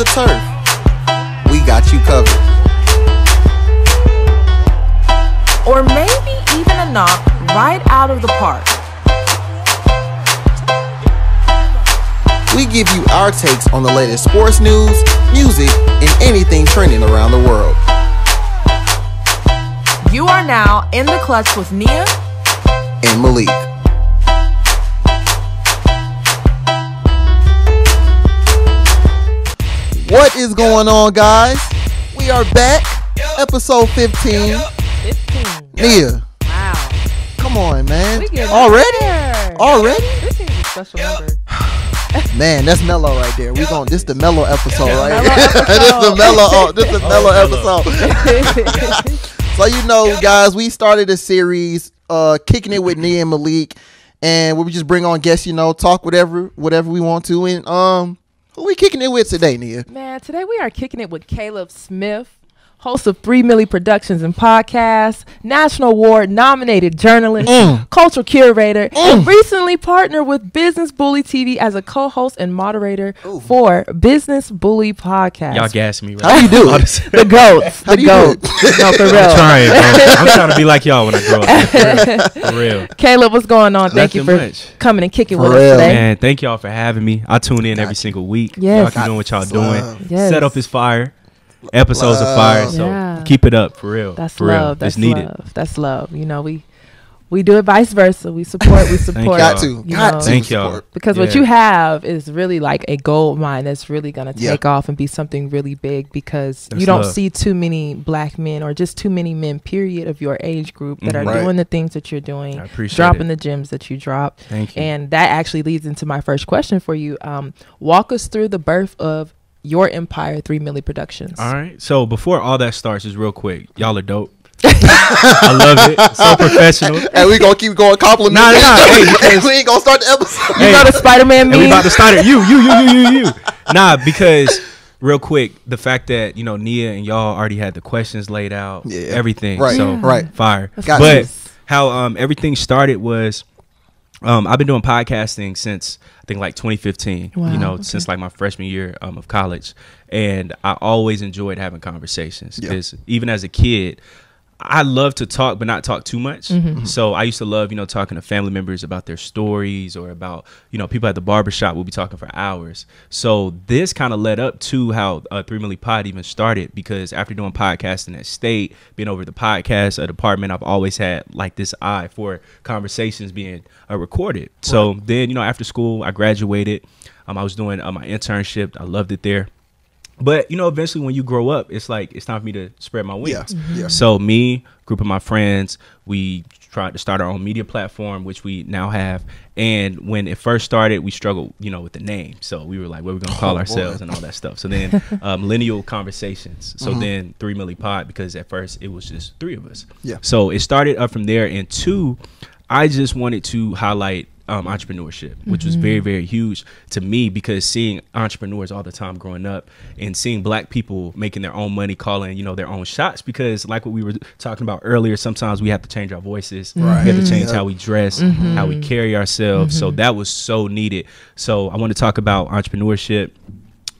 the turf? We got you covered. Or maybe even a knock right out of the park. We give you our takes on the latest sports news, music, and anything trending around the world. You are now in the clutch with Nia And Malik. Is going on, guys? We are back. Episode 15. 15. Nia, Wow. come on, man. We getting Already? there. Already? This is a special number. Man, that's mellow right there. We going this the mellow episode, right? Mellow this the mellow. Oh, this the mellow mellow. episode. So you know, guys, we started a series, uh, kicking it with Nia and Malik, and we just bring on guests, you know, talk whatever, whatever we want to. And um, who we kicking it with today, Nia? Man, today we are kicking it with Caleb Smith, host of Three Milli Productions and Podcasts, National Award nominated journalist, Mm. cultural curator, and recently partnered with Business Bully TV as a co-host and moderator for Business Bully Podcast. Y'all gassing me right How do you do it? the goats, How the do you do goats. no, for real. I'm trying, bro. I'm trying to be like y'all when I grow up. For real. For real. Caleb, what's going on? Thank you for much. coming and kicking For with real. us today. Man, thank y'all for having me. I tune in every you. single week. Yes. Y'all keep doing what y'all doing. Love. Yes. Setup is fire. Episodes Love. are fire. So Yeah. keep it up for real. That's for love. real. That's it's needed. love. That's love. You know, we we do it vice versa. We support. We support. Got to, You got know. to. Thank y'all. support. Because what you have is really like a gold mine that's really gonna Yeah. take off and be something really big because That's you don't love. see too many black men or just too many men period of your age group that Mhm. are Right. doing the things that you're doing, I appreciate dropping it. the gems that you drop. Thank you. And that actually leads into my first question for you. Um, walk us through the birth of your empire, Three Milli Productions. all right. So before all that starts, just real quick, y'all are dope. I love it. So professional. And we gonna keep going complimenting. Nah, nah, hey, because- we ain't gonna start the episode. You Hey. know the Spider Man and we meme. about to start it. You, you, you, you, you, you. Nah, because real quick, the fact that you know Nia and y'all already had the questions laid out, Yeah. everything, Right, so Yeah. right. fire. Of Got but course. how um everything started was, um I've been doing podcasting since I think like 2015. Wow, you know, okay. since like my freshman year um, of college, and I always enjoyed having conversations Yeah. because even as a kid. I love to talk, but not talk too much. Mm-hmm. So I used to love, you know, talking to family members about their stories or about, you know, people at the barbershop. We'll be talking for hours. So this kind of led up to how uh, Three Milli Pod even started because after doing podcasting at State, being over the podcast department, I've always had like this eye for conversations being uh, recorded. So then, you know, after school, I graduated. Um, I was doing uh, my internship. I loved it there. But you know, eventually, when you grow up, it's like it's time for me to spread my wings. Yeah, yeah. So me, group of my friends, we tried to start our own media platform, which we now have. And when it first started, we struggled, you know, with the name. So we were like, what are we gonna call Oh, ourselves boy. and all that stuff. So then, uh, millennial conversations. So Mm-hmm. then, three milli pod because at first it was just three of us. Yeah. So it started up from there. And two, I just wanted to highlight um, entrepreneurship, which was very, very huge to me because seeing entrepreneurs all the time growing up and seeing black people making their own money, calling, you know, their own shots. Because like what we were talking about earlier, sometimes we have to change our voices. Right. We have to change Yep. how we dress, how we carry ourselves. So that was so needed. So I want to talk about entrepreneurship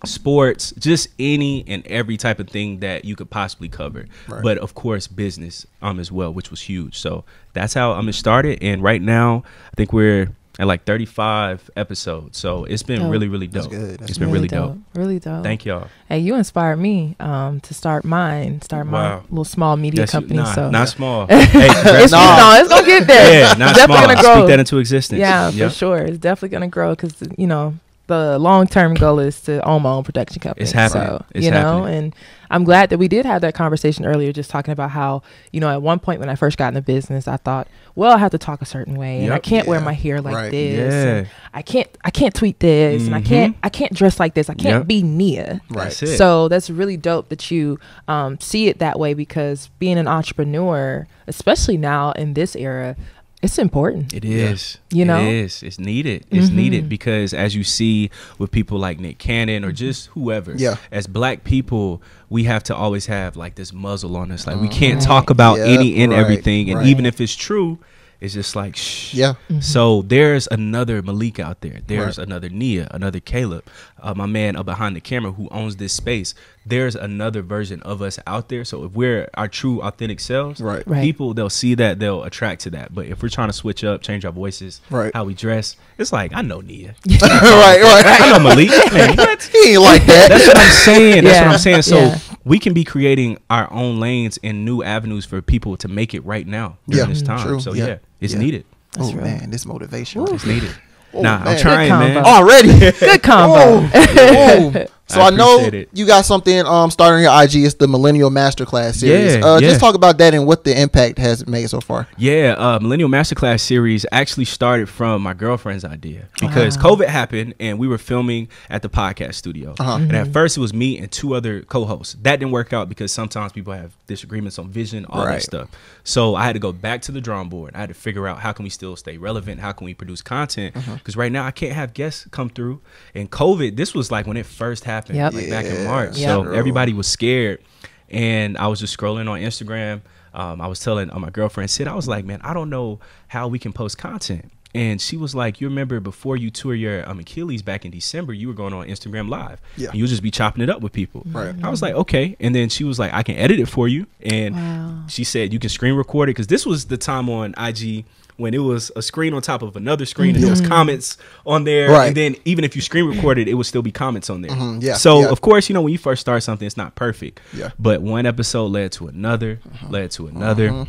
sports, just any and every type of thing that you could possibly cover. Right. But of course, business um as well, which was huge. So that's how I'm started. And right now, I think we're at like 35 episodes. So it's been Dope. really, really That's dope. good. That's it's been really, dope. Really dope. Thank y'all. Hey, you inspired me um, to start mine, start my Wow. little small media That's- company. nah, so not small. hey, it's, Nah. no, it's gonna get there. yeah, not definitely small. gonna grow. Speak that into existence. yeah, Yep. for sure. It's definitely gonna grow because you know the long term goal is to own my own production company. It's happening. So, It's you know, happening. and I'm glad that we did have that conversation earlier, just talking about how you know at one point when I first got in the business, I thought, well, I have to talk a certain way, and I can't wear my hair like Right. this. Yeah. I can't I can't tweet this, and I Mhm. can't I can't dress like this. I can't Yep. be Nia. Right. That's. So that's really dope that you um, see it that way because being an entrepreneur, especially now in this era, it's important. It is. Yeah. You know? It is. It's needed. It's Mhm. needed because as you see with people like Nick Cannon or just whoever, Yeah. as black people, we have to always have like this muzzle on us. Like we Mhm. can't Right. talk about Yep, any and right, everything. And right. even if it's true, it's just like shh. Yeah. So there's another Malik out there. There's Right. another Nia, another Caleb, uh, my man uh, behind the camera who owns this space. There's another version of us out there. So if we're our true, authentic selves, Right. Right. people they'll see that they'll attract to that. But if we're trying to switch up, change our voices, Right. how we dress, it's like I know Nia, right, right. I know Malik. Man, what? He ain't like that. That's what I'm saying. That's Yeah, what I'm saying. So yeah. We can be creating our own lanes and new avenues for people to make it right now during Yeah, this mm, time. true, So yeah, yeah, it's yeah. needed. That's oh real. man, this motivation. It's needed. Oh, nah, man. I'm trying, Good man. combo. Already. Good combo. Oh. Oh. So I I, know it. you got something um starting your IG. It's the Millennial Masterclass series. Yeah, uh, yeah. Just talk about that and what the impact has made so far. Yeah, uh, Millennial Masterclass series actually started from my girlfriend's idea because COVID happened and we were filming at the podcast studio. Uh-huh. And at first it was me and two other co-hosts. That didn't work out because sometimes people have disagreements on vision, all Right. that stuff. So I had to go back to the drawing board. I had to figure out how can we still stay relevant? How can we produce content? Uh-huh. Because right now I can't have guests come through. And COVID, this was like when it first happened, Yep. like back in March. Yep. So true. everybody was scared and I was just scrolling on Instagram. Um, I was telling uh, my girlfriend Sid, I was like, man, I don't know how we can post content. And she was like, you remember before you tour your um, Achilles back in December, you were going on Instagram Live. Yeah. You'll just be chopping it up with people. Right. I was like, okay. And then she was like, I can edit it for you. And Wow. she said you can screen record it because this was the time on IG when it was a screen on top of another screen and there was comments on there. Right. And then even if you screen recorded, it would still be comments on there. Mhm, yeah, So yeah. of course, you know, when you first start something, it's not perfect. Yeah. But one episode led to another, led to another.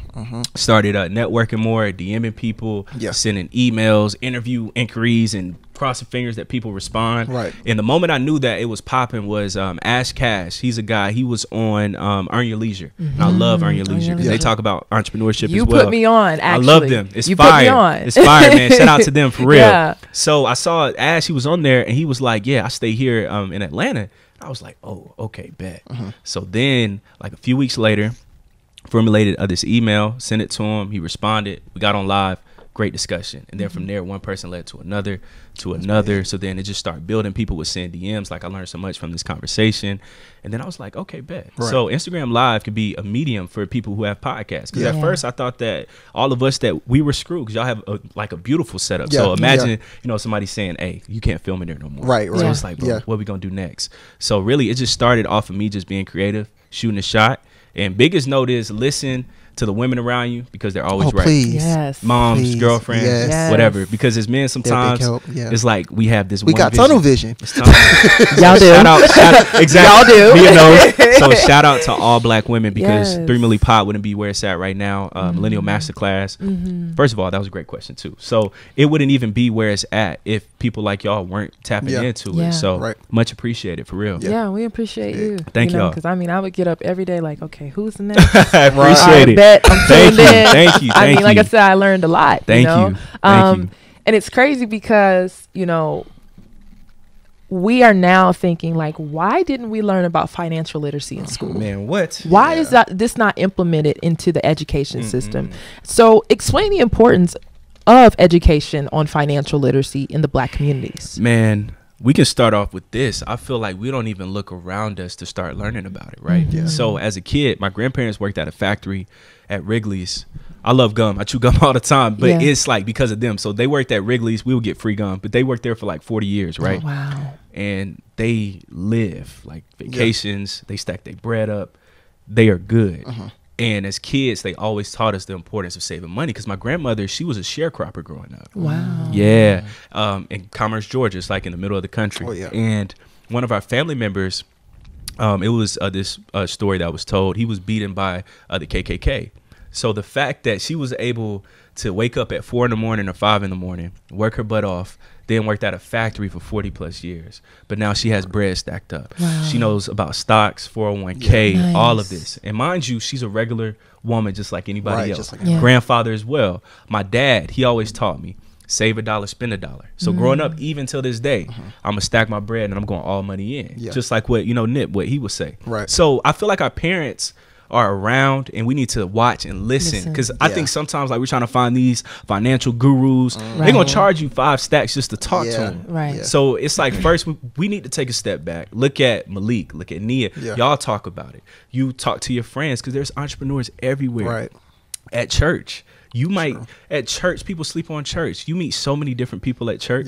Started uh, networking more, DMing people, Yeah. sending emails, interview inquiries, and crossing fingers that people respond. Right. And the moment I knew that it was popping was um, Ash Cash. He's a guy. He was on um, Earn Your Leisure, and I love Earn Your Leisure because they talk about entrepreneurship. You as well. put me on. Actually, I love them. It's you fire. Put me on. It's fire, man. Shout out to them for real. Yeah. So I saw Ash. He was on there, and he was like, "Yeah, I stay here um, in Atlanta." I was like, "Oh, okay, bet." So then, like a few weeks later, formulated uh, this email, sent it to him. He responded. We got on live. Great discussion, and then from mm-hmm. there, one person led to another, to another. So then it just started building. People would send DMs. Like I learned so much from this conversation, and then I was like, okay, bet. Right. So Instagram Live can be a medium for people who have podcasts. Because Yeah. at first I thought that all of us that we were screwed because y'all have a, like a beautiful setup. so imagine yeah. you know somebody saying, "Hey, you can't film in there no more." Right, right So it's like, bro, Yeah. what we gonna do next? So really, it just started off of me just being creative, shooting a shot. And biggest note is listen to the women around you because they're always Oh, right. please. Yes. Moms, Please. girlfriends, Yes. Yes. whatever. Because as men, sometimes help, yeah. it's like we have this. We one got vision. tunnel vision. It's tunnel- Y'all do. Shout out, shout out, exactly. Y'all do. Mia knows. So shout out to all black women because Yes. Three Milli Pod wouldn't be where it's at right now. Uh, Mm-hmm. Millennial Masterclass. First of all, that was a great question too. So it wouldn't even be where it's at if people like y'all weren't tapping Yeah. into Yeah. it. So Right. much appreciated for real. Yeah. we appreciate you. Thank you know, y'all. Because I mean, I would get up every day like, okay, who's the next? I appreciate it. Bet I'm Thank tuned you. in. Thank you. Thank I Thank mean, like you. I said, I learned a lot. Thank you. Know? you. Thank um, you. And it's crazy because you know we are now thinking like, why didn't we learn about financial literacy in school? Man, what? Why Yeah. is that this not implemented into the education system? So explain the importance of education on financial literacy in the black communities. Man, we can start off with this. I feel like we don't even look around us to start learning about it, right? Mm-hmm. Yeah. So as a kid, my grandparents worked at a factory at Wrigley's. I love gum. I chew gum all the time, but Yeah. it's like because of them. So they worked at Wrigley's. We would get free gum, but they worked there for like 40 years, oh, right? Oh, Wow. And they live like vacations. They stack their bread up. They are good. Uh-huh. And as kids, they always taught us the importance of saving money. Because my grandmother, she was a sharecropper growing up. Wow. Yeah, um, in Commerce, Georgia, it's like in the middle of the country. Oh, yeah. And one of our family members, um, it was uh, this uh, story that was told. He was beaten by uh, the KKK. So the fact that she was able to wake up at four in the morning or five in the morning, work her butt off, then worked at a factory for 40 plus years. But now she has bread stacked up. Wow. She knows about stocks, 401k, Yeah. all of this. And mind you, she's a regular woman just like anybody Right, else. like Yeah. Grandfather as well. My dad, he always taught me save a dollar, spend a dollar. So growing up, mm. even till this day, I'm gonna stack my bread and I'm going all money in. Yeah. Just like what you know, Nip, what he would say. Right. So I feel like our parents are around and we need to watch and listen Listen. because I Yeah. think sometimes like we're trying to find these financial gurus mm. they're gonna charge you five stacks just to talk to them Right. Yeah. so it's like first we, we need to take a step back. Look at Malik, look at Nia. Yeah. Y'all talk about it. You talk to your friends because there's entrepreneurs everywhere. Right. At church, You might at church, people sleep on church. You meet so many different people at church.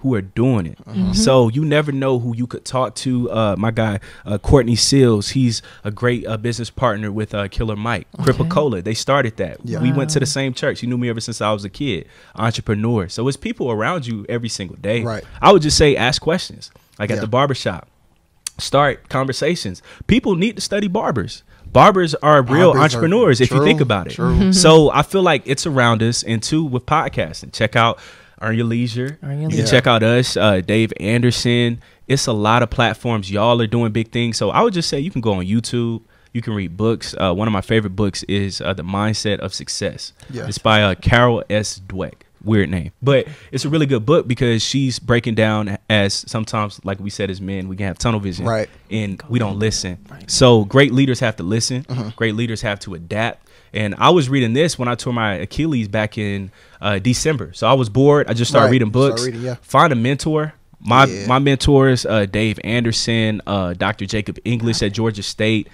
Yeah. Who are doing it? Mm-hmm. So you never know who you could talk to. Uh, my guy uh, Courtney Seals, he's a great uh, business partner with uh, Killer Mike. Crippa Cola, they started that. Yeah. We went to the same church. He knew me ever since I was a kid. Entrepreneur. So it's people around you every single day. Right. I would just say ask questions. Like Yeah. at the barbershop start conversations. People need to study barbers. Barbers are real Barbers are- entrepreneurs if you think about it. true. So I feel like it's around us. And two, with podcasting, check out Earn Your Leisure. Earn Your you Leisure. can check out us, uh, Dave Anderson. It's a lot of platforms. Y'all are doing big things. So I would just say you can go on YouTube. You can read books. Uh, one of my favorite books is uh, The Mindset of Success. Yeah. It's by uh, Carol S. Dweck. Weird name, but it's a really good book because she's breaking down as sometimes, like we said, as men, we can have tunnel vision, Right. And we don't listen. So great leaders have to listen. Mm-hmm. Great leaders have to adapt. And I was reading this when I tore my Achilles back in uh, December. So I was bored. I just started Right. reading You started books. reading, yeah. Find a mentor. My Yeah. my mentors, uh, Dave Anderson, uh, Dr. Jacob English at Georgia State.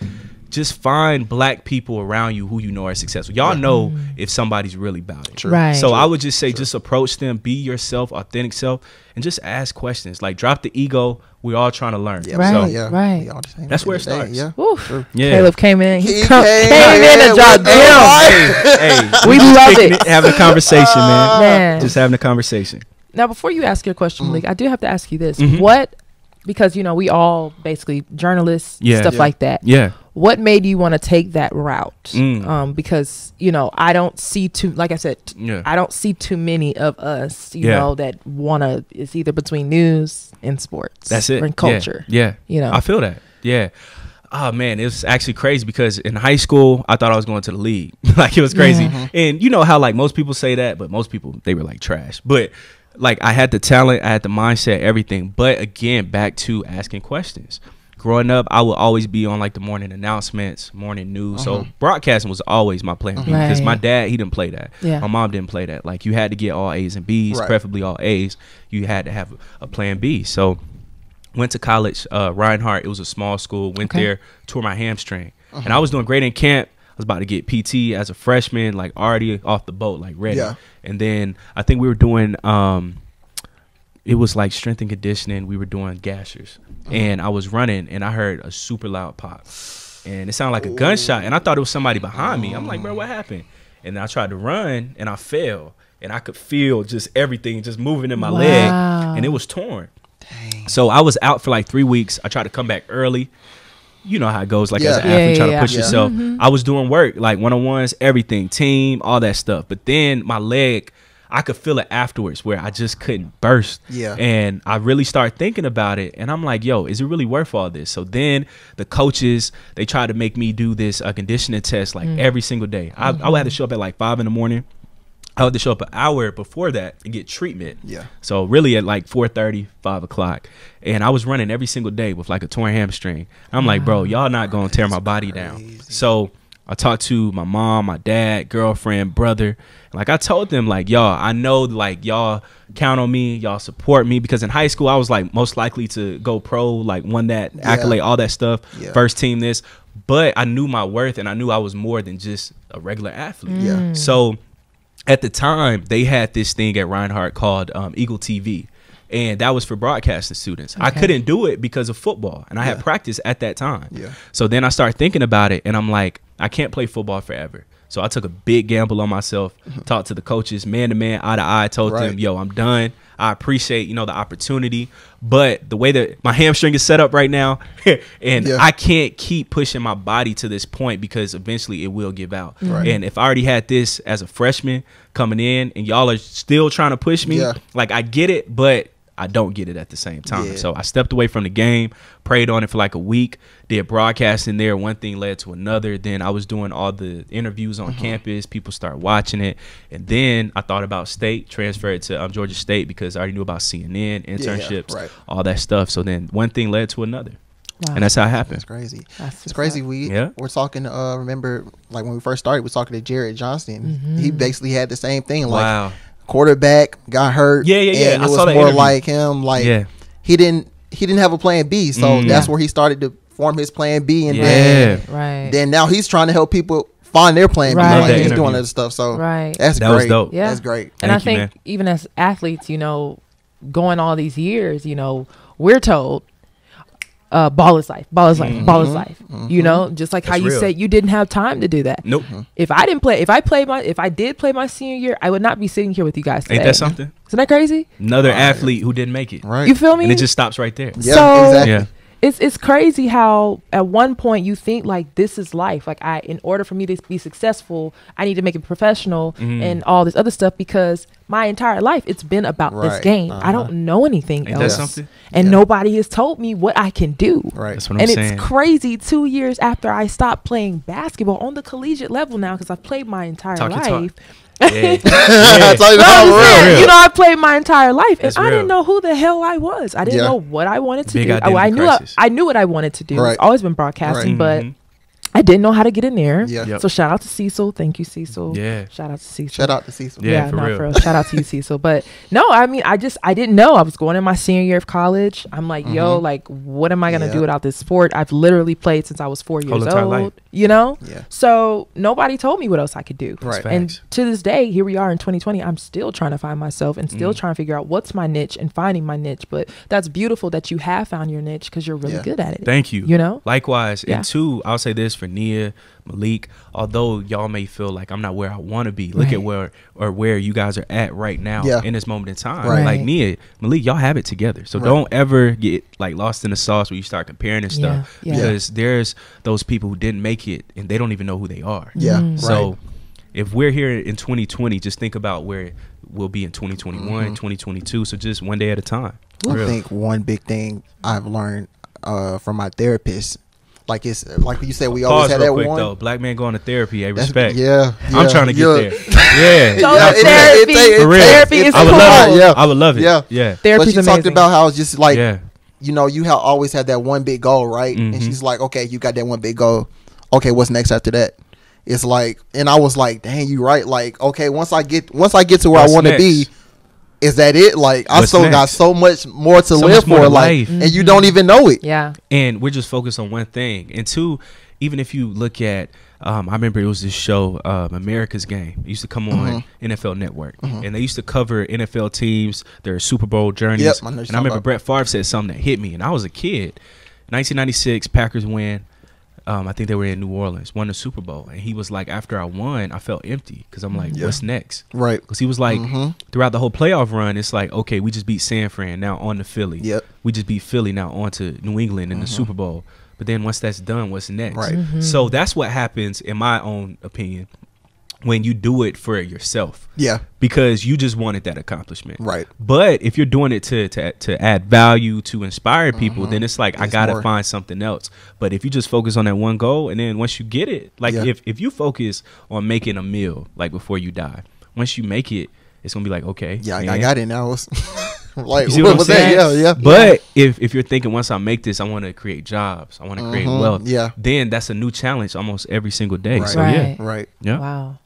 Just find black people around you who you know are successful. Y'all know if somebody's really about it. True. Right. So I would just say, just approach them, be yourself, authentic self, and just ask questions. Like drop the ego. We're all trying to learn. Yeah, Right, So, yeah, right. we all the same That's at where the it end of the day, starts. Yeah. Yeah. Caleb came in. He, He come, came came, in in and dropped with the gems. hey, We just love kicking it. Having a conversation, man. Man. Just having a conversation. Now, before you ask your question, Malik, I do have to ask you this: Mhm. What, because you know we all basically journalists, Yeah. stuff Yeah. like that. Yeah. What made you want to take that route? Mm. Um, because you know I don't see too, like I said, Yeah. I don't see too many of us, you Yeah. know, that want to. It's either between news and sports. That's it. Or in culture. Yeah. You know. I feel that. Yeah. Oh man, it was actually crazy because in high school I thought I was going to the league. like it was crazy. And you know how like most people say that, but most people they were like trash. But like I had the talent, I had the mindset, everything. But again, back to asking questions. Growing up, I would always be on like the morning announcements, morning news. So broadcasting was always my plan B because Right. my dad he didn't play that. Yeah. My mom didn't play that. Like you had to get all A's and B's, Right. preferably all A's. You had to have a plan B. So went to college uh reinhardt it was a small school went Okay. there tore my hamstring and i was doing great in camp i was about to get pt as a freshman like already off the boat like ready. Yeah. and then i think we were doing um it was like strength and conditioning. We were doing gassers. And i was running and i heard a super loud pop. And it sounded like a gunshot and i thought it was somebody behind me. I'm like bro what happened? And i tried to run and i fell. And i could feel just everything just moving in my Wow. leg and it was torn. So I was out for like three weeks. I tried to come back early. You know how it goes, like as an Yeah, athlete, yeah, trying to push Yeah. yourself. I was doing work, like one on ones, everything, team, all that stuff. But then my leg, I could feel it afterwards where I just couldn't burst. Yeah. And I really started thinking about it. And I'm like, yo, is it really worth all this? So then the coaches, they tried to make me do this uh, conditioning test like every single day. I, I would have to show up at like five in the morning. I would have to show up an hour before that and get treatment. Yeah. So really at like 4:30, 5 o'clock, and I was running every single day with like a torn hamstring. I'm like, bro, mm. y'all not gonna tear my body down. So I talked to my mom, my dad, girlfriend, brother. Like I told them, like y'all, I know like y'all count on me, y'all support me because in high school I was like most likely to go pro, like won that Yeah. accolade, all that stuff, Yeah. first team this. But I knew my worth and I knew I was more than just a regular athlete. Yeah. Mm. So at the time, they had this thing at Reinhardt called um, Eagle TV. And that was for broadcasting students. I couldn't do it because of football. And I Yeah. had practice at that time. Yeah. So then I started thinking about it and I'm like, I can't play football forever. So I took a big gamble on myself, talked to the coaches, man to man, eye to eye, told Right. them, yo, I'm done. I appreciate, you know, the opportunity. But the way that my hamstring is set up right now, and Yeah. I can't keep pushing my body to this point because eventually it will give out. Right. And if I already had this as a freshman coming in and y'all are still trying to push me, Yeah. like I get it, but I don't get it at the same time. Yeah. So I stepped away from the game, prayed on it for like a week, did broadcasting there. One thing led to another. Then I was doing all the interviews on campus. People started watching it. And then I thought about state, transferred to um, Georgia State because I already knew about CNN, internships, right. all that stuff. So then one thing led to another. Wow. And that's how it happened. That's crazy. That's it's crazy. up. We Yeah. we're talking. Uh, remember, like when we first started, we were talking to Jared Johnston. Mm-hmm. He basically had the same thing. Like Wow. Quarterback got hurt. Yeah, yeah, yeah. And I it was saw more interview. like him. Like Yeah. he didn't he didn't have a plan B. So Mhm. that's where he started to form his plan B. And Yeah. then Right. then now he's trying to help people find their plan. Right. Right. Love that He's doing other stuff. So Right. that's That great. was dope. Yeah. That's great. And I Thank you, think man. even as athletes, you know, going all these years, you know, we're told uh, ball is life, ball is life, mm-hmm. ball is mm-hmm. life. Mm-hmm. You know, just like how you real. said you didn't have time to do that. Nope. If I didn't play, if I played my, if I did play my senior year, I would not be sitting here with you guys today. Ain't that something? Isn't that crazy? Another athlete who didn't make it. Right. You feel me? And it just stops right there. yeah, So- exactly. Yeah. It's it's crazy how at one point you think like this is life like i in order for me to be successful i need to make it professional Mhm. and all this other stuff because my entire life it's been about this game i Uh-huh. don't know anything Ain't that else something? and Yeah. nobody has told me what i can do Right. That's what I'm and saying. it's crazy two years after i stopped playing basketball on the collegiate level now because i've played my entire Talk your talk. Life Yeah. I tell you no, real. real. you know, I played my entire life, That's and I didn't know who the hell I was. I didn't Yeah. know what I wanted to Big do. Oh, I knew I. I knew what I wanted to do. Right. It's always been broadcasting, Right. but Mhm. I didn't know how to get in there. Yeah. Yep. So shout out to Cecil. Thank you, Cecil. Yeah. Shout out to Cecil. Shout out to Cecil. Yeah, for not real. for real. Shout out to you, Cecil. But no, I mean, I just I didn't know. I was going in my senior year of college. I'm like, yo, Mhm. like, what am I gonna Yeah. do without this sport? I've literally played since I was four years Whole old. life. You know. Yeah. So nobody told me what else I could do. Right. And Facts. to this day, here we are in 2020. I'm still trying to find myself and still Mm. trying to figure out what's my niche and finding my niche. But that's beautiful that you have found your niche because you're really Yeah. good at it. Thank you. You know? Likewise. Yeah. And two, I'll say this for Nia, Malik, although y'all may feel like I'm not where I want to be, look Right. at where or where you guys are at right now Yeah. in this moment in time. Right. Like Right. Nia, Malik, y'all have it together. So Right. don't ever get like lost in the sauce where you start comparing and stuff. Yeah, yeah. Because there's those people who didn't make it and they don't even know who they are. Yeah. Mm. Right. So if we're here in 2020, just think about where we'll be in 2021, Mhm. 2022. So just one day at a time. I Real. think one big thing I've learned uh, from my therapist, like it's like you said, we always had real that quick one. though. Black man going to therapy. Hey, That's- respect. Yeah, I'm trying to get yeah. there. Yeah. Go Yeah, to it- it- therapy. it- it- For real. Therapy is I would cool. love it. Yeah. I would love it. Yeah. Yeah. But she amazing. talked about how it's just like yeah. you know you have always had that one big goal, right? Mhm. And she's like, okay, you got that one big goal. Okay, what's next after that? It's like, and I was like, dang, you right. Like, okay, once I get once I get to where What's I want to be, is that it? Like, I What's still got so much more to So live more for, to like, life. and you don't even know it. yeah. And we're just focused on one thing. And two, even if you look at, um, I remember it was this show, um, America's Game. It used to come on Mm-hmm. NFL Network, and they used to cover NFL teams, their Super Bowl journeys. Yep, I and I remember about. Brett Favre said something that hit me, and I was a kid. 1996, Packers win. Um, I think they were in New Orleans, won the Super Bowl, and he was like, after I won, I felt empty because I'm like, Yeah. what's next? Right. Because he was like, Mhm. throughout the whole playoff run, it's like, okay, we just beat San Fran, now on to Philly. Yep. We just beat Philly, now on to New England in the Super Bowl. But then once that's done, what's next? Right. So that's what happens, in my own opinion, when you do it for yourself Yeah. because you just wanted that accomplishment. Right. But if you're doing it to to, to add value to inspire people, then it's like I gotta more. find something else. But if you just focus on that one goal, and then once you get it, like Yeah. if if you focus on making a meal, like before you die, once you make it, it's gonna be like okay, Yeah, I, I got it now. It's like, You see what, what I'm was saying? that? Yeah, yeah. But if if you're thinking once I make this, I want to create jobs, I want to create Mhm, wealth. yeah. Then that's a new challenge almost every single day. Right. So yeah, Right. Right. yeah. Wow.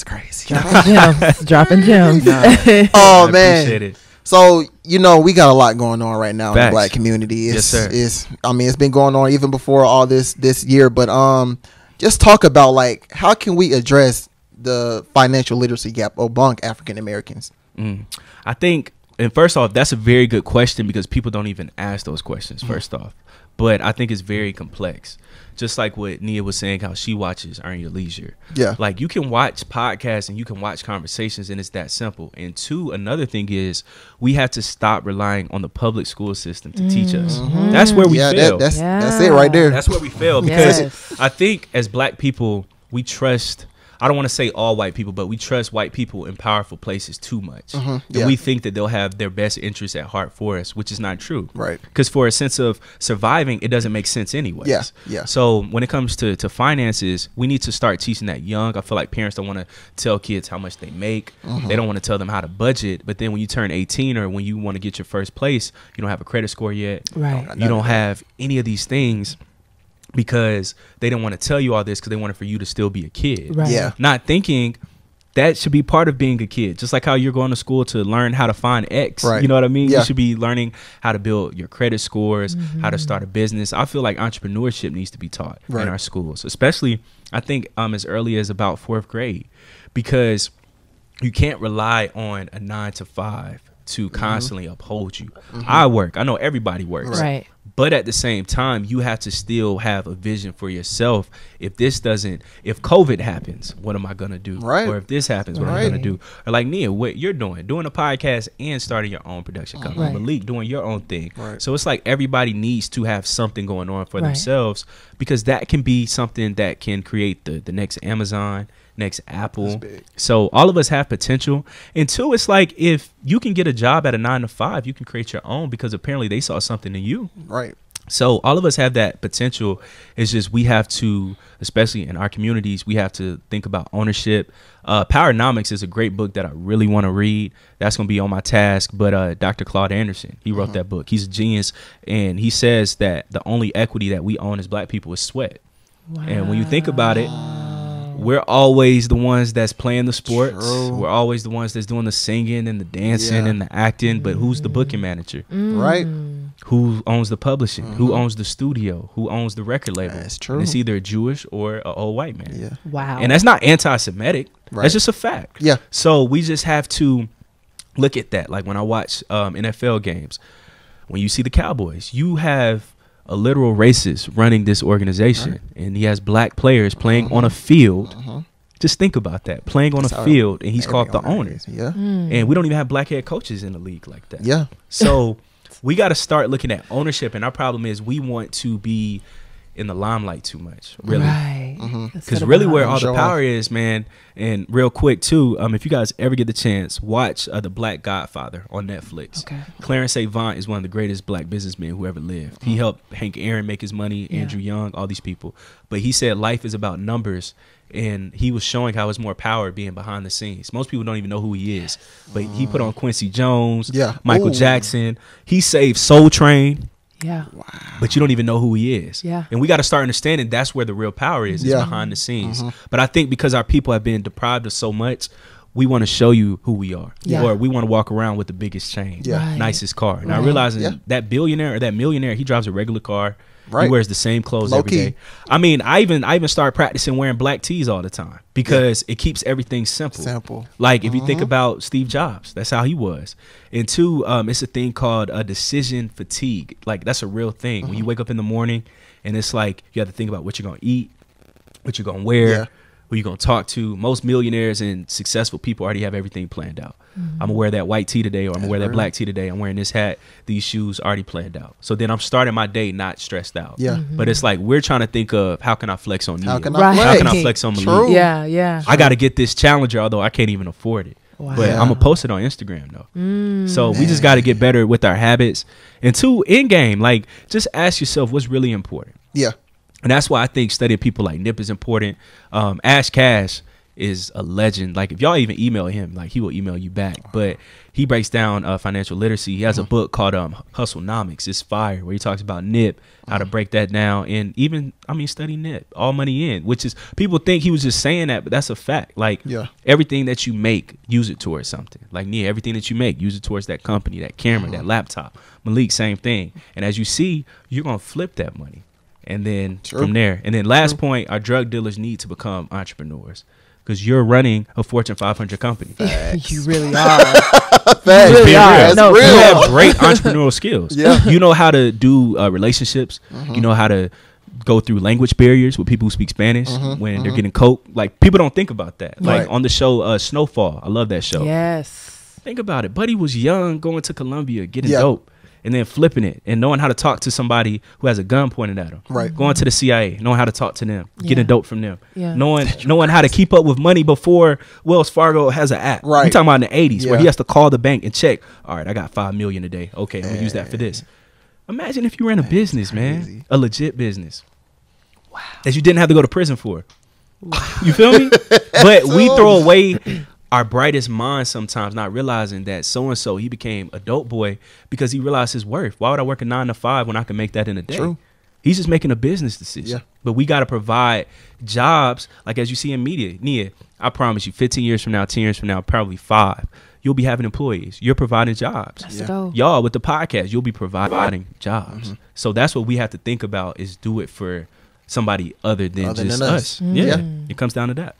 It's crazy. Dropping gems. Dropping gems. oh I man. appreciate it. So you know we got a lot going on right now in the black community. It's, Yes, sir. It's I mean it's been going on even before all this this year. But um, just talk about like how can we address the financial literacy gap among African Americans? Mm. I think, and first off, that's a very good question because people don't even ask those questions. Mm-hmm. First off, but I think it's very complex. Just like what Nia was saying, how she watches Earn Your Leisure. Yeah. Like you can watch podcasts and you can watch conversations, and it's that simple. And two, another thing is we have to stop relying on the public school system to teach us. That's where we Mm-hmm. yeah, fail. that, that's that's it right there. That's where we fail because Yes. I think as black people, we trust. I don't want to say all white people, but we trust white people in powerful places too much. Mhm, And yeah. we think that they'll have their best interests at heart for us, which is not true. Right. Because for a sense of surviving, it doesn't make sense anyways. Yeah, yeah. So when it comes to, to finances, we need to start teaching that young. I feel like parents don't want to tell kids how much they make. Mm-hmm. They don't want to tell them how to budget. But then when you turn 18 or when you want to get your first place, you don't have a credit score yet Right. you don't have any of these things because they don't want to tell you all this because they wanted for you to still be a kid. Right. Yeah. Not thinking that should be part of being a kid. Just like how you're going to school to learn how to find X. Right. You know what I mean? Yeah. You should be learning how to build your credit scores, how to start a business. I feel like entrepreneurship needs to be taught Right. in our schools, especially I think um as early as about fourth grade, because you can't rely on a nine to five to Mm-hmm. constantly uphold you. I work. I know everybody works. Right. But at the same time, you have to still have a vision for yourself. If this doesn't, if COVID happens, what am I gonna do? Right. Or if this happens, what am I gonna do? Or like Nia, what you're doing, doing a podcast and starting your own production company. Right. Malik doing your own thing. Right. So it's like everybody needs to have something going on for Right. themselves because that can be something that can create the the next Amazon, next Apple. So all of us have potential. And two, it's like if you can get a job at a nine to five, you can create your own because apparently they saw something in you. Right. So all of us have that potential. It's just we have to, especially in our communities, we have to think about ownership. Uh, Powernomics is a great book that I really want to read. That's going to be on my task. But uh, Dr. Claud Anderson, he wrote that book. He's a genius, and he says that the only equity that we own as Black people is sweat. And when you think about it, we're always the ones that's playing the sports. True. We're always the ones that's doing the singing and the dancing Yeah. and the acting. But who's the booking manager? Right. who owns the publishing, who owns the studio, who owns the record label. That's And true. it's either a Jewish or an old white man. Yeah. Wow. And that's not anti-Semitic. Right. That's just a fact. Yeah. So we just have to look at that. Like when I watch um, NFL games, when you see the Cowboys, you have a literal racist running this organization, and he has black players playing on a uh-huh. field. Uh-huh. Just think about that, playing on That's a field, and he's called the owner. is. Yeah. Hmm. And we don't even have black head coaches in the league like that. Yeah. So we got to start looking at ownership, and our problem is we want to be in the limelight too much, really. Right. Mm-hmm. Because really, where all the power is, man. And real quick too, um, if you guys ever get the chance, watch uh, the Black Godfather on Netflix. Okay. Clarence Avant is one of the greatest black businessmen who ever lived. He helped Hank Aaron make his money, Yeah. Andrew Young, all these people. But he said life is about numbers, and he was showing how it's more power being behind the scenes. Most people don't even know who he is, but he put on Quincy Jones, Yeah. Michael Ooh. Jackson. He saved Soul Train Yeah. but you don't even know who he is. Yeah. And we got to start understanding that's where the real power is, is Yeah. behind the scenes. Mm-hmm. But I think because our people have been deprived of so much, we want to show you who we are. Yeah. Or we want to walk around with the biggest chain, Yeah. Right. nicest car. Now Right. realizing Yeah. that billionaire or that millionaire, he drives a regular car. Right. He wears the same clothes Low every key. day. I mean, I even I even started practicing wearing black tees all the time because it keeps everything simple. Simple. Like if you think about Steve Jobs, that's how he was. And two, um, it's a thing called a decision fatigue. Like that's a real thing. When you wake up in the morning and it's like you have to think about what you're gonna eat, what you're gonna wear, Yeah. Who you're gonna talk to. Most millionaires and successful people already have everything planned out. I'm gonna wear that white tee today, or I'm gonna wear that black tee today. I'm wearing this hat, these shoes already planned out. So then I'm starting my day not stressed out. Yeah. But it's like we're trying to think of how can I flex on How Nia? can Right. How can I flex? flex on Malik? True. Yeah. Yeah. I got to get this challenger, although I can't even afford it. Wow. But I'm gonna post it on Instagram though. Mm. So we just got to get better with our habits. And two, in game, like just ask yourself what's really important. Yeah. And that's why I think studying people like Nip is important. Um, Ash Cash is a legend. Like if y'all even email him, like he will email you back. But he breaks down uh, financial literacy. He has a book called um, Hustlenomics. It's fire where he talks about Nip, how to break that down, and even I mean study Nip, all money in. Which is people think he was just saying that, but that's a fact. Like Yeah. everything that you make, use it towards something. Like Nia, everything that you make, use it towards that company, that camera, that laptop. Malik, same thing. And as you see, you're gonna flip that money, and then True. from there. And then last point, our drug dealers need to become entrepreneurs because you're running a Fortune 500 company. you really are. Facts. really are. real. No, That's You have great entrepreneurial skills. Yeah. You know how to do uh, relationships. You know how to go through language barriers with people who speak Spanish when they're getting coke. Like people don't think about that. Like Right. on the show uh, Snowfall. I love that show. yes. Think about it. Buddy was young, going to Colombia, getting Yeah. dope, and then flipping it and knowing how to talk to somebody who has a gun pointed at them. Right. Going to the CIA, knowing how to talk to them, Yeah. getting dope from them. Yeah. Knowing knowing how to keep up with money before Wells Fargo has an app. Right. We talking about in the eighties where he has to call the bank and check. All right, I got five million a day. Okay, I'm gonna use that for this. Imagine if you ran a business, man, a legit business. Wow. That you didn't have to go to prison for. You feel me? but we throw away our brightest minds sometimes, not realizing that so and so he became a dope boy because he realized his worth. Why would I work a nine to five when I can make that in a day? True. He's just making a business decision. Yeah. But we got to provide jobs, like as you see in media. Nia, I promise you, 15 years from now, 10 years from now, probably five, you'll be having employees. You're providing jobs. Let's Yeah. go. Y'all with the podcast, you'll be providing jobs. Mm-hmm. So that's what we have to think about is do it for somebody other than Other just than us. us. Yeah. Yeah. It comes down to that.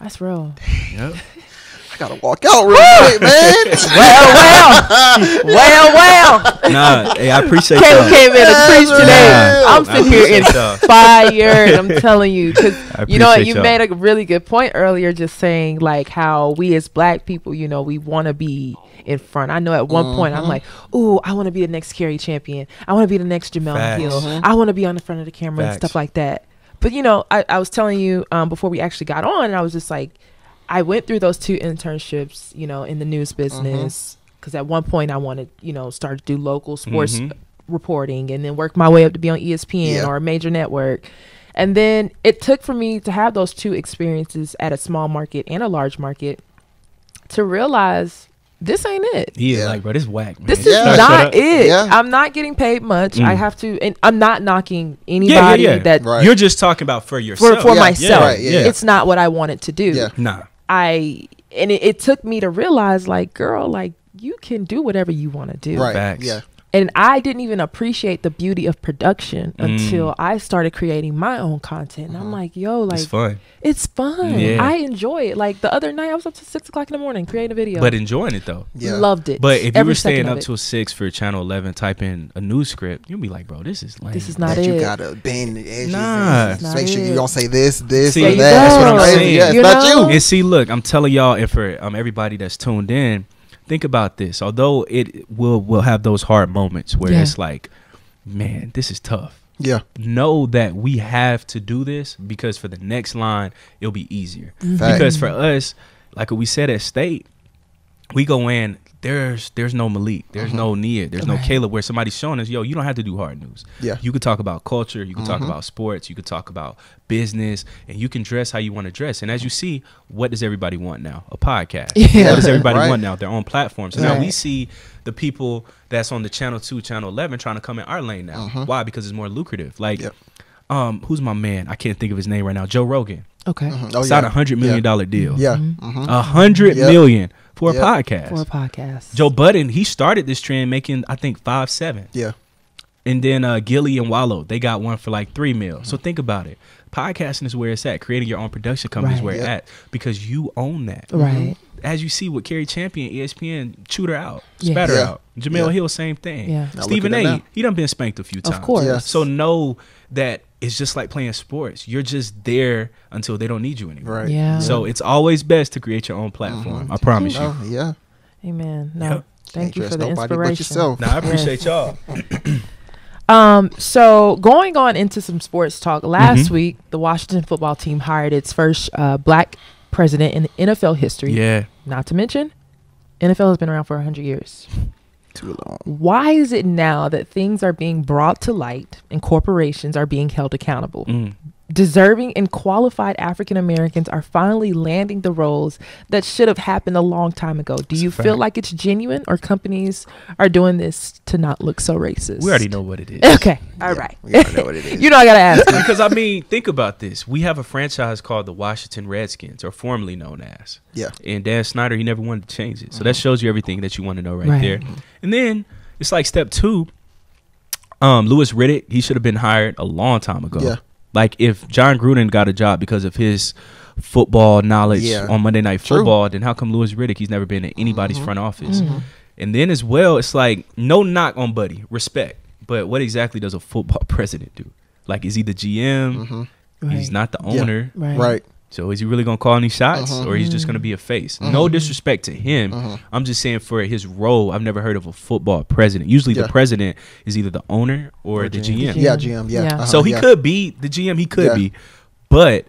That's real. Yep. I gotta walk out real quick, man. well, well, well, well. nah, hey, I appreciate Caleb y'all. came in and preached today. Yeah. I'm sitting here in appreciate y'all. I'm telling you, because you know what, you y'all. made a really good point earlier, just saying like how we as Black people, you know, we want to be in front. I know at one point Mm-hmm. I'm like, ooh, I want to be the next Cari champion. I want to be the next Jemele Facts. Hill. Mhm. I want to be on the front of the camera and stuff like that. But you know, I, I was telling you um, before we actually got on, and I was just like, I went through those two internships, you know, in the news business. Because at one point I wanted, you know, start to do local sports Mhm. reporting and then work my way up to be on ESPN Yeah. or a major network. And then it took for me to have those two experiences at a small market and a large market to realize this ain't it. He is Yeah. like, bro, this whack, man. This is Shut up. not it. Yeah. I'm not getting paid much. I Mm. have to, and I'm not knocking anybody yeah, yeah. that Right. You're just talking about for for yourself. for Yeah, myself. right, yeah. It's not what I wanted to do. Yeah. Nah. I and it, it took me to realize, like, girl, like you can do whatever you want to do. Right. Facts. Yeah. And I didn't even appreciate the beauty of production Mm. until I started creating my own content. And I'm like, yo, like it's fun. it's fun. Yeah. I enjoy it. Like the other night, I was up to six o'clock in the morning creating a video. But enjoying it though. Yeah. loved it. But if you Every were staying up it. till six for Channel Eleven, type in a news script, you'll be like, bro, this is lame. This is not that you gotta bend the edges. Nah. and It's not make sure it. you don't say this, this, See, or that. That's what I'm saying. Yeah, it's You not know? you. And see, look, I'm telling y'all, and for um, everybody that's tuned in, think about this. Although it will will have those hard moments where Yeah. it's like, man, this is tough. Yeah. Know that we have to do this because for the next line, it'll be easier. Mm-hmm. Fact. Because for us, like we said at state, we go in. There's there's no Malik, there's no Nia, there's no Caleb. Where somebody's showing us, yo, you don't have to do hard news. Yeah. You could talk about culture, you could talk Mhm. about sports, you could talk about business, and you can dress how you want to dress. And as you see, what does everybody want now? A podcast. Yeah. What does everybody Right. want now? Their own platform. So now we see the people that's on the channel two, channel eleven trying to come in our lane now. Mhm. Why? Because it's more lucrative. Like, Yep. um, who's my man? I can't think of his name right now. Joe Rogan. okay. Mhm. Oh, Signed yeah. a hundred million dollar deal. Yeah. Mhm. Mhm. A hundred Yep. million for Yep. a podcast. For a podcast. Joe Budden, he started this trend making I think five seven. Yeah. And then uh, Gillie and Wallo, they got one for like three mil. Mm-hmm. So think about it. Podcasting is where it's at. Creating your own production company is Right. where it's at because you own that. Right. As you see with Cari Champion, ESPN, chewed her out, Yeah. spat her Yeah. out. Jemele Yeah. Hill, same thing. Yeah. Stephen look at that A, he done been spanked a few times. Of course. Yes. So know that it's just like playing sports. You're just there until they don't need you anymore. Right. Yeah. So it's always best to create your own platform. Mhm. I promise you. No, yeah. Amen. No. Yep. Thank you for the nobody but inspiration. yourself. Now I appreciate y'all. Um, so going on into some sports talk, last Mhm. week the Washington football team hired its first uh, black president in NFL history. Yeah. Not to mention, NFL has been around for hundred years. Too long. Why is it now that things are being brought to light and corporations are being held accountable? Mm. Deserving and qualified African Americans are finally landing the roles that should have happened a long time ago. Do you feel like it's genuine or companies are doing this to not look so racist? We already know what it is. Okay. All Yeah, right. we already know what it is. you know I gotta ask. because I mean, think about this. We have a franchise called the Washington Redskins, or formerly known as. Yeah. And Dan Snyder, he never wanted to change it. So that shows you everything that you want to know right, Right. there. And then it's like step two. Um, Louis Riddick, he should have been hired a long time ago. Yeah. Like if Jon Gruden got a job because of his football knowledge Yeah. on Monday Night True. Football, then how come Louis Riddick he's never been in anybody's Mhm. front office? Mhm. And then as well, it's like no knock on Buddy, respect. But what exactly does a football president do? Like, is he the GM? Mhm. He's not the Yeah. owner. Right. Right. So is he really gonna call any shots, Mhm. or he's just gonna be a face? No Mhm. disrespect to him. Mhm. I'm just saying for his role, I've never heard of a football president. Usually, Yeah. the president is either the owner or, Or the GM. GM. Yeah, GM. Yeah. Yeah. Uh-huh, So he yeah. could be the GM. He could Yeah. be, but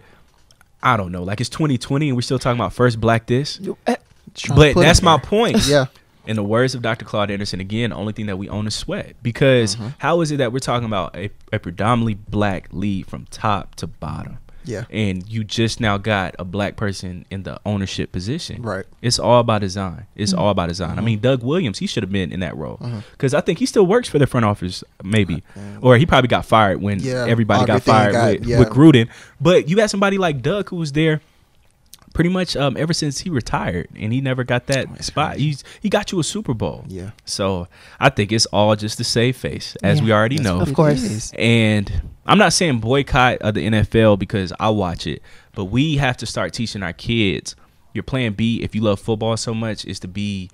I don't know. Like it's 2020, and we're still talking about first black this. Eh, Trying to But that's my point. Yeah. In the words of Dr. Claud Anderson, again, the only thing that we own is sweat. Because Mhm. how is it that we're talking about a, a predominantly black lead from top to bottom? Yeah. and you just now got a black person in the ownership position. Right. It's all by design. It's mm-hmm. all by design. I mean, Doug Williams, he should have been in that role because I think he still works for the front office, maybe, or he probably got fired when Yeah, everybody got fired got- with, yeah. with Gruden. But you had somebody like Doug who was there pretty much um, ever since he retired, and he never got that That's spot. crazy. He's he got you a Super Bowl. Yeah. So I think it's all just to save face, as Yeah. we already That's know. Of course. And I'm not saying boycott of the NFL because I watch it, but we have to start teaching our kids. Your plan B, if you love football so much, is to be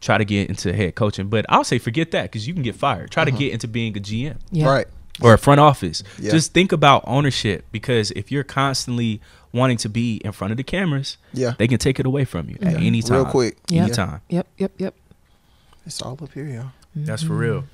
try to get into head coaching. But I'll say forget that because you can get fired. Try to uh-huh. get into being a GM Yeah. Right. or a front office. Yeah. Just think about ownership because if you're constantly wanting to be in front of the cameras, Yeah. they can take it away from you at any time. Real quick. Yeah. Anytime. Yep. Yep. Yep. It's all up here, y'all. That's for mm-hmm. real.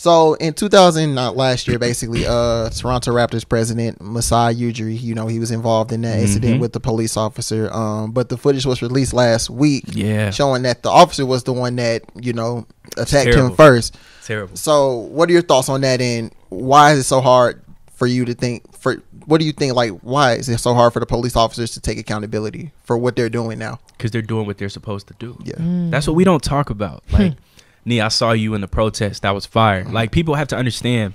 So in 2000, not last year, basically, uh, Toronto Raptors president Masai Ujiri, you know, he was involved in that incident Mhm. with the police officer. Um, but the footage was released last week, Yeah. showing that the officer was the one that you know attacked him first. Terrible. So, what are your thoughts on that? And why is it so hard for you to think? For what do you think? Like, why is it so hard for the police officers to take accountability for what they're doing now? Because they're doing what they're supposed to do. Yeah, That's what we don't talk about. Like, Nee, I saw you in the protest. That was fire. Like, people have to understand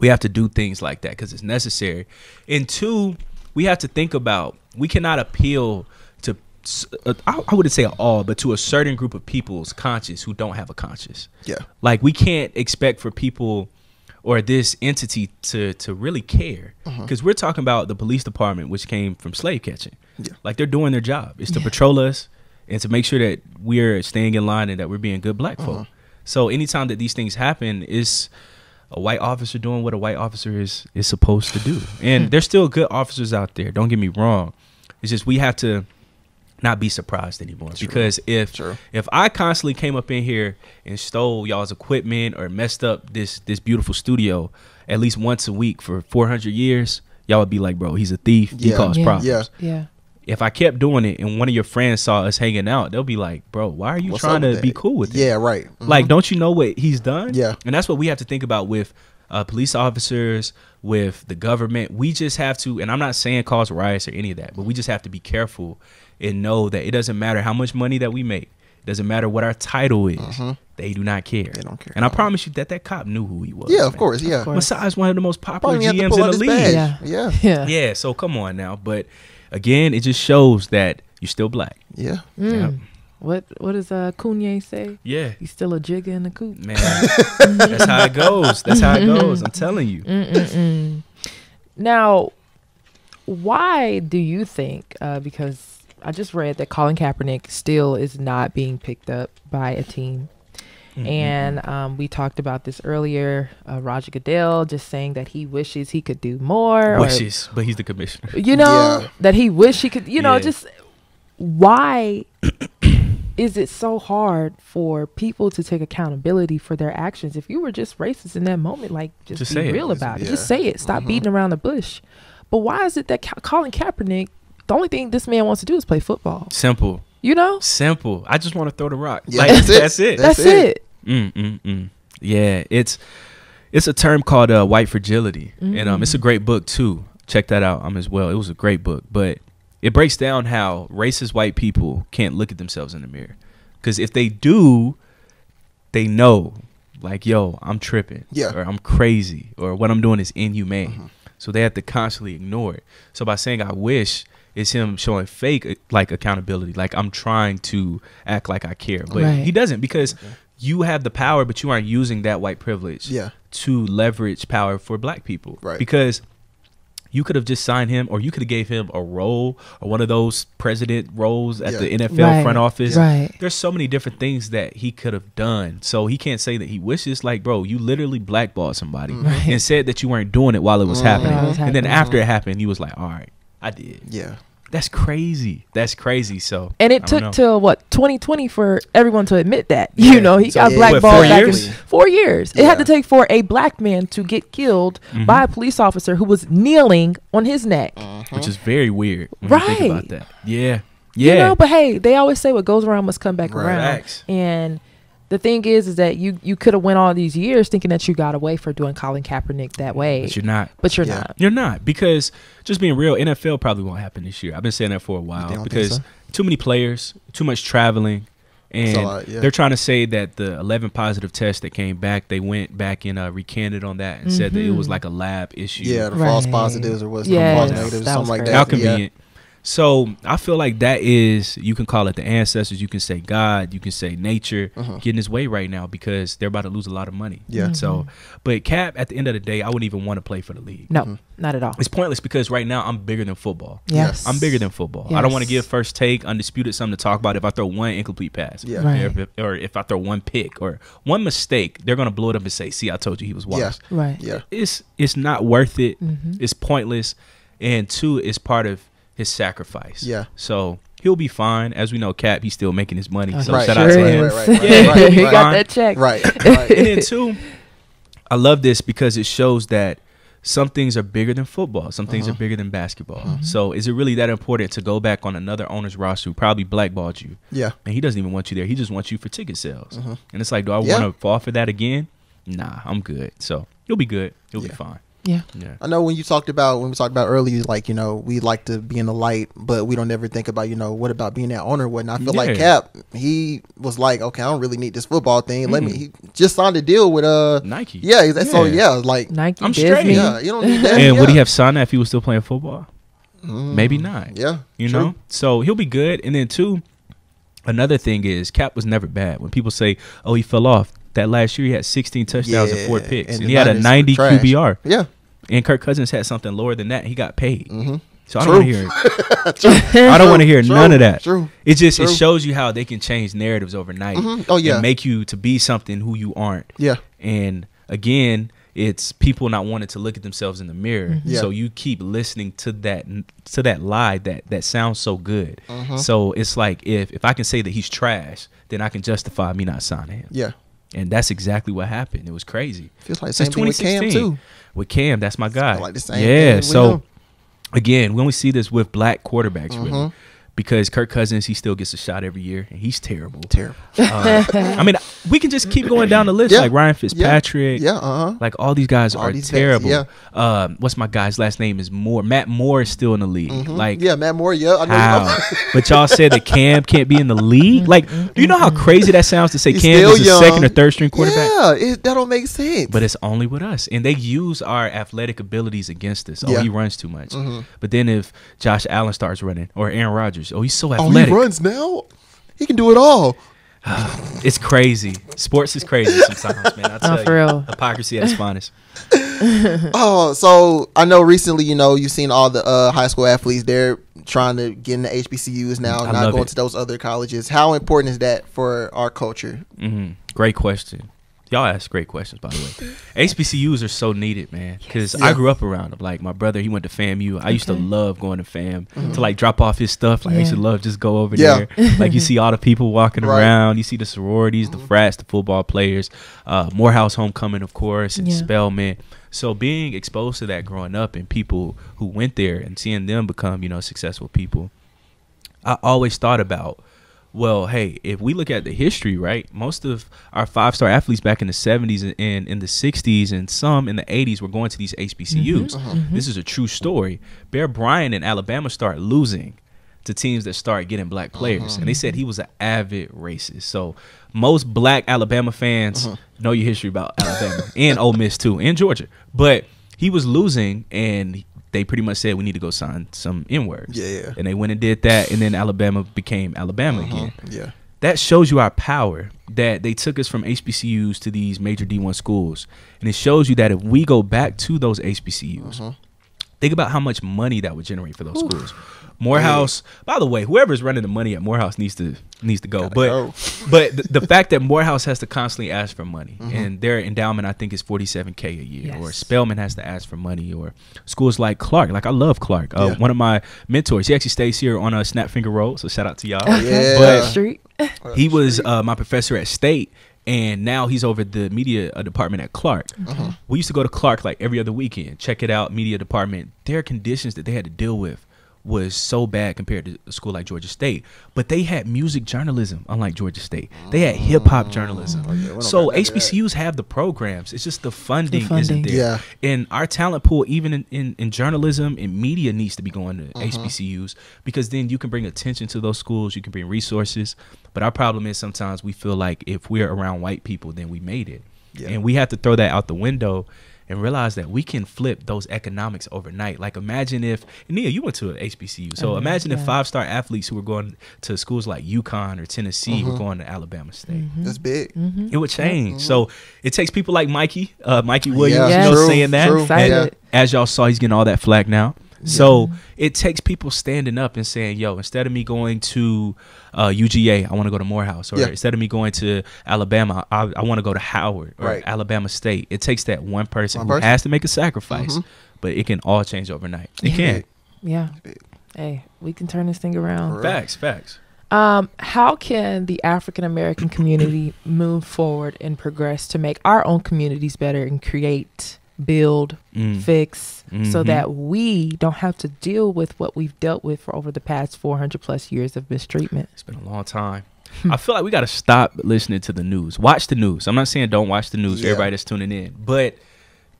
we have to do things like that because it's necessary. And two, we have to think about we cannot appeal to, uh, I wouldn't say all, but to a certain group of people's conscience who don't have a conscience. yeah, Like, we can't expect for people or this entity to to really care because we're talking about the police department, which came from slave catching. Yeah. Like they're doing their job. It's to Yeah. patrol us and to make sure that we're staying in line and that we're being good black folk. Uh-huh. So anytime that these things happen, it's a white officer doing what a white officer is is supposed to do. And there's still good officers out there. Don't get me wrong. It's just we have to not be surprised anymore True. because if True. if I constantly came up in here and stole y'all's equipment or messed up this this beautiful studio at least once a week for 400 years, y'all would be like, bro, he's a thief. He Yeah. caused Yeah. problems. yeah. Yeah. If I kept doing it and one of your friends saw us hanging out, they'll be like, bro, why are you What's trying to with be cool with it? Yeah, right. Like, Mhm. don't you know what he's done? Yeah. And that's what we have to think about with uh, police officers, with the government. We just have to, and I'm not saying cause riots or any of that, but we just have to be careful and know that it doesn't matter how much money that we make. It doesn't matter what our title is. Mhm. They do not care. They don't care. And I promise you that that cop knew who he was. yeah, of man. course, yeah. course. Masai is one of the most popular Probably GMs in the league. Yeah. Yeah, Yeah. Yeah, so come on now. But again, it just shows that you're still black. yeah. Mm. Yep. What What does uh Kanye say? Yeah. He's still a jigger in the coop. Man, that's how it goes. That's how it goes. I'm telling you. Mm-mm-mm. Now, why do you think? Uh, because I just read that Colin Kaepernick still is not being picked up by a team. Mm-hmm. And um, we talked about this earlier. Uh, Roger Goodell just saying that he wishes he could do more. or- wishes, but he's the commissioner. you know Yeah. that he wish he could. You know, Yeah. just why is it so hard for people to take accountability for their actions? If you were just racist in that moment, like just, Just be say it. real about it. Just say it. Stop Mhm. beating around the bush. But why is it that Ka- Colin Kaepernick? The only thing this man wants to do is play football. Simple, You know, simple. I just want to throw the rock. Yeah, like, that's it. That's it. That's that's, it. it. Mm, mm, mm. Yeah, it's it's a term called uh, white fragility, and um, it's a great book too. Check that out um as well. It was a great book, but it breaks down how racist white people can't look at themselves in the mirror, because if they do, they know, like, yo, I'm tripping, Yeah. or I'm crazy, or what I'm doing is inhumane. Mhm. So they have to constantly ignore it. So by saying I wish, it's him showing fake uh, like accountability, like I'm trying to act like I care, but Right. he doesn't because you have the power, but you aren't using that white privilege Yeah. to leverage power for black people. Right. Because you could have just signed him, or you could have gave him a role or one of those president roles at Yeah. the NFL Right. front office. Right. There's so many different things that he could have done. So he can't say that he wishes. Like, bro, you literally blackballed somebody Right. and said that you weren't doing it while it was Mhm. happening. While it was And then after it happened, he was like, all right, I did. Yeah. That's crazy. That's crazy. So And it took know. till what 2020 for everyone to admit that. Yeah. You know, he So, got yeah, blackballed four back in years? four years. It had to take for a black man to get killed Mhm. by a police officer who was kneeling on his neck. which is very weird think about that. Yeah. Yeah. You know, but hey, they always say what goes around must come back Right. around. And the thing is, is that you you could have went all these years thinking that you got away for doing Colin Kaepernick that way, But you're not. but you're Yeah. not. You're not because just being real, NFL probably won't happen this year. I've been saying that for a don't while think because so? too many players, too much traveling, and lot, yeah. they're trying to say that the 11 positive tests that came back, they went back and uh, recanted on that and said that it was Mhm. like a lab issue. Yeah, the false positives or what's Yes, false negatives, that something was like crazy. that. How Yeah. Convenient. So I feel like that is you can call it the ancestors, you can say God, you can say nature Uh-huh. getting his way right now because they're about to lose a lot of money. Yeah. So, but Cap at the end of the day, I wouldn't even want to play for the league. No, Mhm. not at all. It's pointless because right now I'm bigger than football. Yes, I'm bigger than football. I don't want to give first take, undisputed, something to talk about. If I throw one incomplete pass, Yeah. Right. or, if, or if I throw one pick or one mistake, they're gonna blow it up and say, "See, I told you he was washed." right. Yeah. It's it's not worth it. Mhm. It's pointless, and two, it's part of his sacrifice. Yeah. So he'll be fine. As we know, Cap, he's still making his money. So Right. shout sure out to him. right, right, right, Yeah, right, he right. got that check. Right, right. and then two, I love this because it shows that some things are bigger than football. Some things Uh-huh. are bigger than basketball. So is it really that important to go back on another owner's roster who probably blackballed you? Yeah. And he doesn't even want you there. He just wants you for ticket sales. Mhm. And it's like, do I Yeah. want to fall for that again? Nah, I'm good. So he'll be good. He'll be fine. Yeah. Yeah. I know when you talked about when we talked about earlier, like you know, we like to be in the light, but we don't ever think about you know what about being that owner. What and I feel like Cap, he was like, okay, I don't really need this football thing. Let me. Mhm. He just signed a deal with uh, Nike. yeah. That's so Yeah. yeah, like Nike, I'm Disney. straight. yeah, you don't need that. And yeah. would he have signed that if he was still playing football? Mm, Maybe not. Yeah, You true. know? So he'll be good. And then two, another thing is Cap was never bad. When people say, Oh, he fell off, that last year he had sixteen touchdowns and four picks. and And, he had a ninety trash. QBR. Yeah, And Kirk Cousins had something lower than that. He got paid. hmm So I don't want to hear True. I don't want to hear True. none of that. True. It just it shows you how they can change narratives overnight Mhm. Oh yeah, and make you to be something who you aren't. yeah, And again, it's people not wanting to look at themselves in the mirror. Mm-hmm. Yeah. So you keep listening to that to that lie that that sounds so good. Mhm. So it's like if if I can say that he's trash, then I can justify me not signing him. yeah. And that's exactly what happened. It was crazy. Feels like Since same thing with Cam too. With Cam, that's my guy. like yeah. So him. again, we only see this with black quarterbacks really. Mm-hmm. Because Kirk Cousins, he still gets a shot every year, and he's terrible. Terrible. Uh, I mean, we can just keep going down the list, Yeah. like Ryan Fitzpatrick. Yeah. Uh huh. Like all these guys All are these terrible. yeah. Um, what's my guy's last name is Moore. Matt Moore is still in the league. Mhm. Like yeah, Matt Moore. Yeah, I know. how? but y'all said that Cam can't be in the league. Like, do you know how crazy that sounds to say He's Cam is a second or third string quarterback? Yeah, it, that don't make sense. But it's only with us, and they use our athletic abilities against us. Oh, Yeah. he runs too much. Mhm. But then if Josh Allen starts running or Aaron Rodgers, oh, he's so oh, athletic. he runs now. He can do it all. It's crazy. Sports is crazy sometimes, man. I tell for you, real. hypocrisy at its finest. Oh, so I know recently, you know, you've seen all the uh, high school athletes. They're trying to get into HBCUs now, I not going it. to those other colleges. How important is that for our culture? hmm Great question. Y'all ask great questions, by the way. HBCUs are so needed, man. Because I Yeah. grew up around them. Like my brother, he went to FAMU. I used to love going to FAM to like drop off his stuff. Like I used to love just go over Yeah. there. Like you see all the people walking Right. around. You see the sororities, the frats, the football players, uh, Morehouse homecoming, of course, and Yeah. Spelman. So being exposed to that growing up and people who went there and seeing them become, you know, successful people, I always thought about, well, hey, if we look at the history, right, most of our five star athletes back in the 70s and in, in the 60s and some in the 80s were going to these HBCUs. Mm-hmm. This uh-huh. mm-hmm. is a true story. Bear Bryant in Alabama started losing to teams that start getting black uh-huh. players. And they said he was an avid racist. So most black Alabama fans uh-huh. know your history about Alabama and Ole Miss too, and Georgia. But he was losing and they pretty much said we need to go sign some N words. Yeah, yeah. And they went and did that, and then Alabama became Alabama again. Yeah. That shows you our power that they took us from HBCUs to these major D1 schools. And it shows you that if we go back to those HBCUs, Uh-huh. think about how much money that would generate for those schools. Morehouse, by the way, whoever's running the money at Morehouse needs to needs to go. Gotta but go. but the, the fact that Morehouse has to constantly ask for money Mm-hmm. and their endowment I think is 47k a year or Yes. Spelman has to ask for money or schools like Clark. Like I love Clark. Uh, Yeah. one of my mentors, he actually stays here on a Snapfinger Road, so shout out to y'all. Yeah. But Street. he was uh, my professor at State, and now he's over the media uh, department at Clark. Uh-huh. We used to go to Clark like every other weekend, check it out, media department. Their conditions that they had to deal with was so bad compared to a school like Georgia State. But they had music journalism, unlike Georgia State. They had hip hop journalism. Yeah, we don't so got none of that. HBCUs have the programs. It's just the funding, funding. isn't there. Yeah. And our talent pool, even in, in, in journalism and media, needs to be going to Mm-hmm. HBCUs because then you can bring attention to those schools. You can bring resources. But our problem is sometimes we feel like if we're around white people, then we made it. Yeah. And we have to throw that out the window and realize that we can flip those economics overnight. Like imagine if Nia, you went to an HBCU. So Mhm, imagine if five star athletes who were going to schools like UConn or Tennessee Mm-hmm. were going to Alabama State. That's big. Mm-hmm. It would change. So it takes people like Mikey, uh, Mikey Williams, Mm-hmm. Yeah, you know, true, saying that. true. Excited. And as y'all saw, he's getting all that flack now. So it takes people standing up and saying, "Yo, instead of me going to uh, UGA, I want to go to Morehouse, or Yeah. instead of me going to Alabama, I, I want to go to Howard or Right. Alabama State." It takes that one person One who person. has to make a sacrifice, Mhm. but it can all change overnight. It Yeah. can. Yeah. Hey, we can turn this thing around. Facts, facts. Um, how can the African American community move forward and progress to make our own communities better and create, build, Mm. fix, so Mhm. that we don't have to deal with what we've dealt with for over the past 400 plus years of mistreatment? It's been a long time. I feel like we got to stop listening to the news. Watch the news. I'm not saying don't watch the news. Yeah. Everybody that's tuning in, but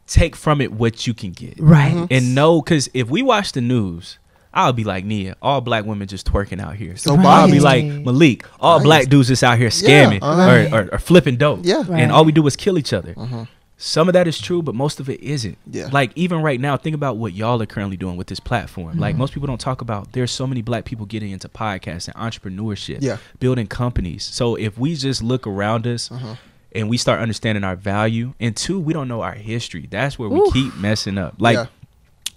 take from it what you can get. Right. Mhm. and know because if we watch the news i'll be like nia all black women just twerking out here So i'll be like malik all Right. black dudes just out here scamming uh-huh. Right. or, or, or flipping dope Yeah. Right. and all we do is kill each other Mhm. Some of that is true but most of it isn't Yeah. like even right now think about what y'all are currently doing with this platform Mm-hmm. like most people don't talk about there's so many black people getting into podcasts and entrepreneurship Yeah. building companies so if we just look around us Uh-huh. and we start understanding our value and two we don't know our history that's where we Oof. keep messing up like Yeah.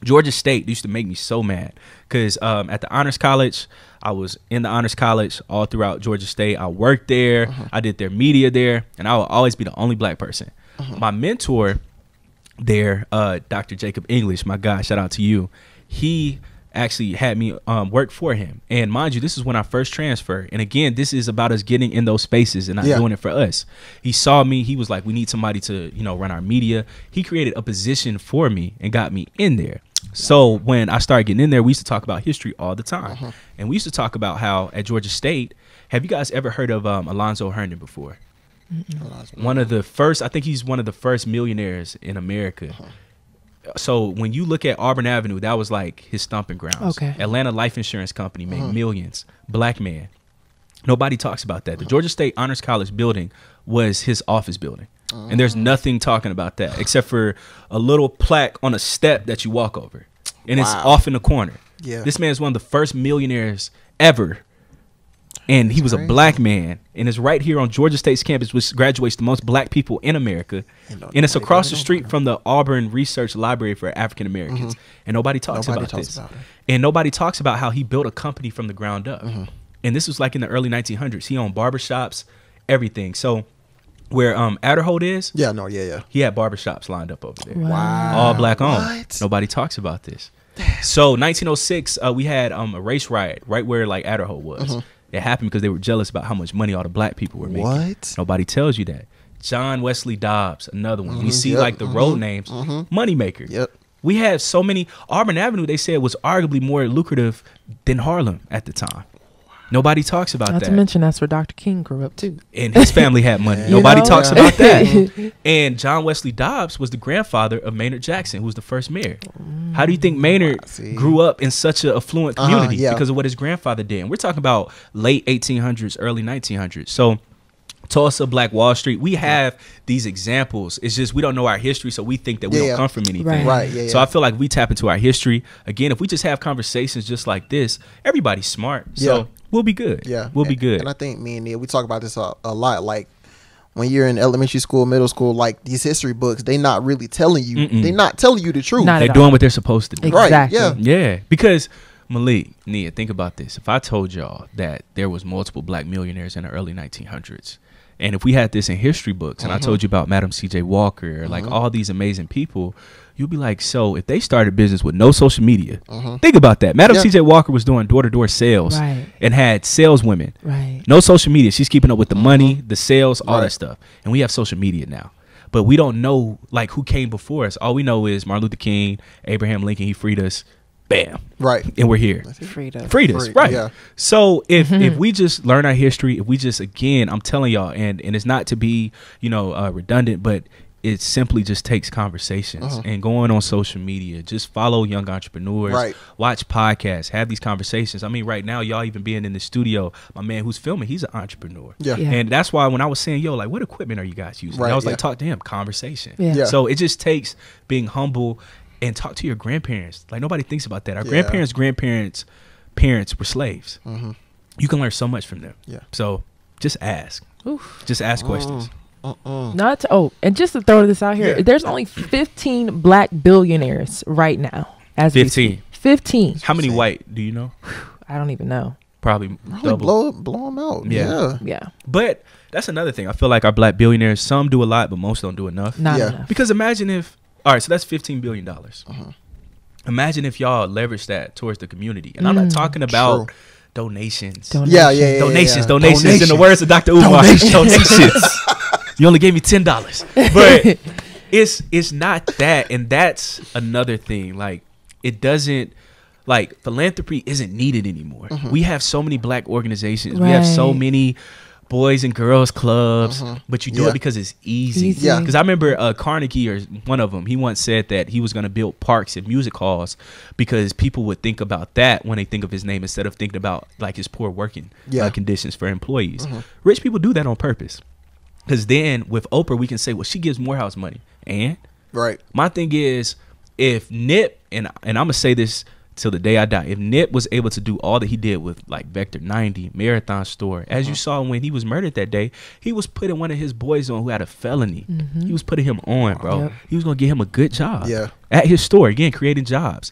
Georgia State used to make me so mad because um, at the honors college, I was in the honors college all throughout Georgia State. I worked there, Uh-huh. I did their media there, and I would always be the only black person. Uh-huh. My mentor there, uh, Dr. Jacob English, my guy, shout out to you. He actually had me um, work for him, and mind you, this is when I first transferred. And again, this is about us getting in those spaces and not Yeah. doing it for us. He saw me. He was like, "We need somebody to, you know, run our media." He created a position for me and got me in there. So when I started getting in there, we used to talk about history all the time, Uh-huh. and we used to talk about how at Georgia State. Have you guys ever heard of um, Alonzo Herndon before? One of the first, I think he's one of the first millionaires in America. So when you look at Auburn Avenue, that was like his stomping grounds. Okay. Atlanta Life Insurance Company made millions. Black man. Nobody talks about that. The Georgia State Honors College building was his office building. And there's nothing talking about that except for a little plaque on a step that you walk over. And it's off in the corner. Yeah. This man is one of the first millionaires ever. And he was a black man. And it's right here on Georgia State's campus, which graduates the most black people in America. And it's across the street from the Auburn Research Library for African Americans. And nobody talks Nobody about talks this. about. And nobody talks about how he built a company from the ground up. Mm-hmm. And this was like in the early 1900s. He owned barbershops, everything. So where um Aderhold is, Yeah, no, yeah, yeah. he had barbershops lined up over there Wow. all black owned. What? Nobody talks about this. So 1906, uh, we had um, a race riot right where like Aderhold was. It happened because they were jealous about how much money all the black people were making. What? Nobody tells you that. John Wesley Dobbs, another one. We mm-hmm. see Yep. like the mm-hmm. road names, mm-hmm. moneymaker. Yep. We have so many. Auburn Avenue, they said, was arguably more lucrative than Harlem at the time. Nobody talks about Not that Not to mention that's where Dr. King grew up too. and his family had money. You Nobody know? talks Yeah. about that. and John Wesley Dobbs was the grandfather of Maynard Jackson, who was the first mayor. How do you think Maynard See. grew up in such an affluent Uh-huh, community yeah. because of what his grandfather did? And we're talking about late 1800s, early 1900s. So Tulsa, Black Wall Street, we have these examples. It's just we don't know our history, so we think that we Yeah, don't yeah. come from anything. Right. Right, yeah, So yeah. I feel like we tap into our history. Again, if we just have conversations just like this, everybody's smart. Yeah. So we'll be good. Yeah, We'll be good. And I think me and Neil, we talk about this a, a lot. Like when you're in elementary school, middle school, like these history books, they not really telling you. Mm-mm. They not telling you the truth. Not They're doing all. what they're supposed to do. Right, yeah. Yeah, because Malik, Nia, think about this. If I told y'all that there was multiple black millionaires in the early 1900s, and if we had this in history books, and I Uh-huh. told you about Madam C.J. Walker, like all these amazing people, you'll be like, so if they started business with no social media, think about that. Madam Uh-huh. Yeah. C.J. Walker was doing door to door sales Right. and had saleswomen. Right. No social media. She's keeping up with the money, the sales, all Uh-huh. That stuff. And we have social media now. But we don't know like who came before us. All we know is Martin Luther King, Abraham Lincoln, he freed us. bam, Right. and we're here. Freedom. Freed us, Free, right? yeah. So if Mm-hmm. if we just learn our history, if we just again, I'm telling y'all, and and it's not to be you know uh, redundant, but it simply just takes conversations Uh-huh. and going on social media. Just follow young entrepreneurs, Right. Watch podcasts, have these conversations. I mean, right now, y'all even being in the studio, my man who's filming, he's an entrepreneur. Yeah. Yeah. And that's why when I was saying, yo, like, what equipment are you guys using? Right, I was yeah. like, talk to him, conversation. Yeah. Yeah. So it just takes being humble and talk to your grandparents. Like nobody thinks about that. Our Yeah. grandparents, grandparents, parents were slaves. Mm-hmm. You can learn so much from them. Yeah. So just ask. Oof. Just ask questions. Uh-uh. Not to, oh, and just to throw this out here, Yeah. there's only 15 black billionaires right now. As we 15. 15. How many white do you know? I don't even know. Probably Probably double. blow blow them out. Yeah. Yeah. Yeah, But that's another thing. I feel like our black billionaires, some do a lot, but most don't do enough. not Yeah. enough. Because imagine if, all right, so that's $15 billion. Uh-huh. Imagine if y'all leverage that towards the community. And I'm not Mm. talking about True. Donations. Donations. Yeah, yeah, yeah. donations, yeah. donations, In the words of Dr. Umar, Donations. donations. you only gave me ten dollars, but it's it's not that, and that's another thing. Like it doesn't like philanthropy isn't needed anymore. Mm-hmm. We have so many black organizations. We have so many boys and girls clubs, Mhm. but you do Yeah. it because it's easy. Easy. Yeah. Because I remember uh, Carnegie or one of them, he once said that he was going to build parks and music halls because people would think about that when they think of his name instead of thinking about like his poor working Yeah. uh, conditions for employees. Mhm. Rich people do that on purpose. Because then with Oprah, we can say, well, she gives Morehouse money. And Right. my thing is, if Nip, and, and I'm going to say this till the day I die, if Nip was able to do all that he did with like Vector 90, Marathon Store, as Uh-huh. you saw when he was murdered that day, he was putting one of his boys on who had a felony. He was putting him on, bro. Yep. He was going to get him a good job Yeah. at his store, again, creating jobs.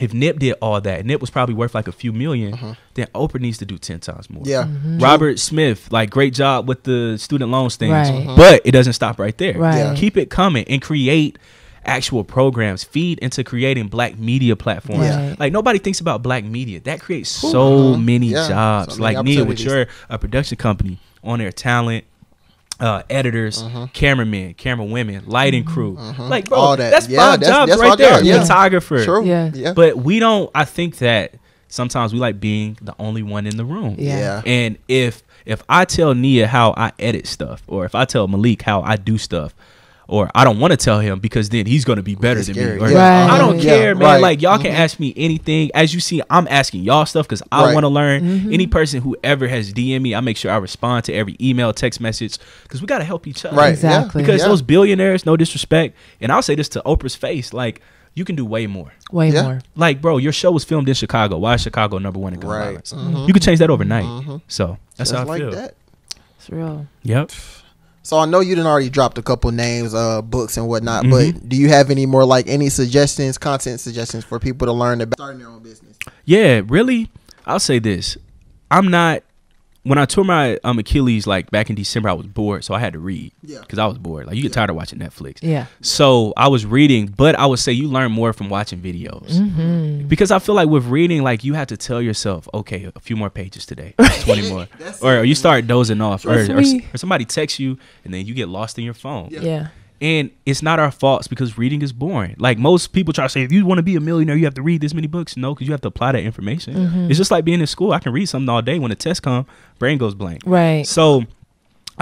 If Nip did all that, Nip was probably worth like a few 1000000 then Oprah needs to do 10 times more. Uh-huh. Yeah. Mm-hmm. Robert Smith, like great job with the student loans things, Right. Uh-huh. but it doesn't stop right there. Right. Yeah. Keep it coming and create actual programs. Feed into creating black media platforms. Yeah. Like nobody thinks about black media. That creates so Mhm. many Yeah. jobs. So many like Nia, with opportunities. your uh, production company on their talent. Uh, editors, Uh-huh. cameramen, camera women, lighting crew, Mhm. like bro, All that. that's Yeah, five that's- jobs that's right there. yeah. Photographer, True. Yeah. Yeah. but we don't. I think that sometimes we like being the only one in the room. Yeah. Yeah. And if if I tell Nia how I edit stuff, or if I tell Malik how I do stuff, or I don't want to tell him because then he's gonna be better than me. Or, Yeah. I don't care, Yeah, man. right. Like y'all can Mhm. ask me anything. As you see, I'm asking y'all stuff because I Right. want to learn. Mhm. Any person who ever has DM me, I make sure I respond to every email, text message because we gotta help each other. Right. Exactly. Yeah. Because yeah. those billionaires, no disrespect, and I'll say this to Oprah's face, like you can do way more. Way Yeah. more. Like, bro, your show was filmed in Chicago. Why is Chicago number one in gun Right. violence? Mhm. You could change that overnight. Mhm. So that's Just how I like feel. that. It's real. Yep. So I know you done already dropped a couple names, uh, books and whatnot, Mhm. but do you have any more like any suggestions, content suggestions for people to learn about starting their own business? Yeah, really. I'll say this. I'm not. When I tore my um, Achilles like back in December, I was bored, so I had to read Yeah. because I was bored. Like you get tired of watching Netflix. Yeah. So I was reading, but I would say you learn more from watching videos. Mm-hmm. Because I feel like with reading, like you have to tell yourself, okay, a few more pages today, twenty more, That's or you start dozing off, or, or, or somebody texts you, and then you get lost in your phone. Yeah. Yeah. And it's not our faults because reading is boring. Like most people try to say, if you want to be a millionaire, you have to read this many books. No, because you have to apply that information. Mhm. It's just like being in school. I can read something all day. When the test come, brain goes blank. Right. So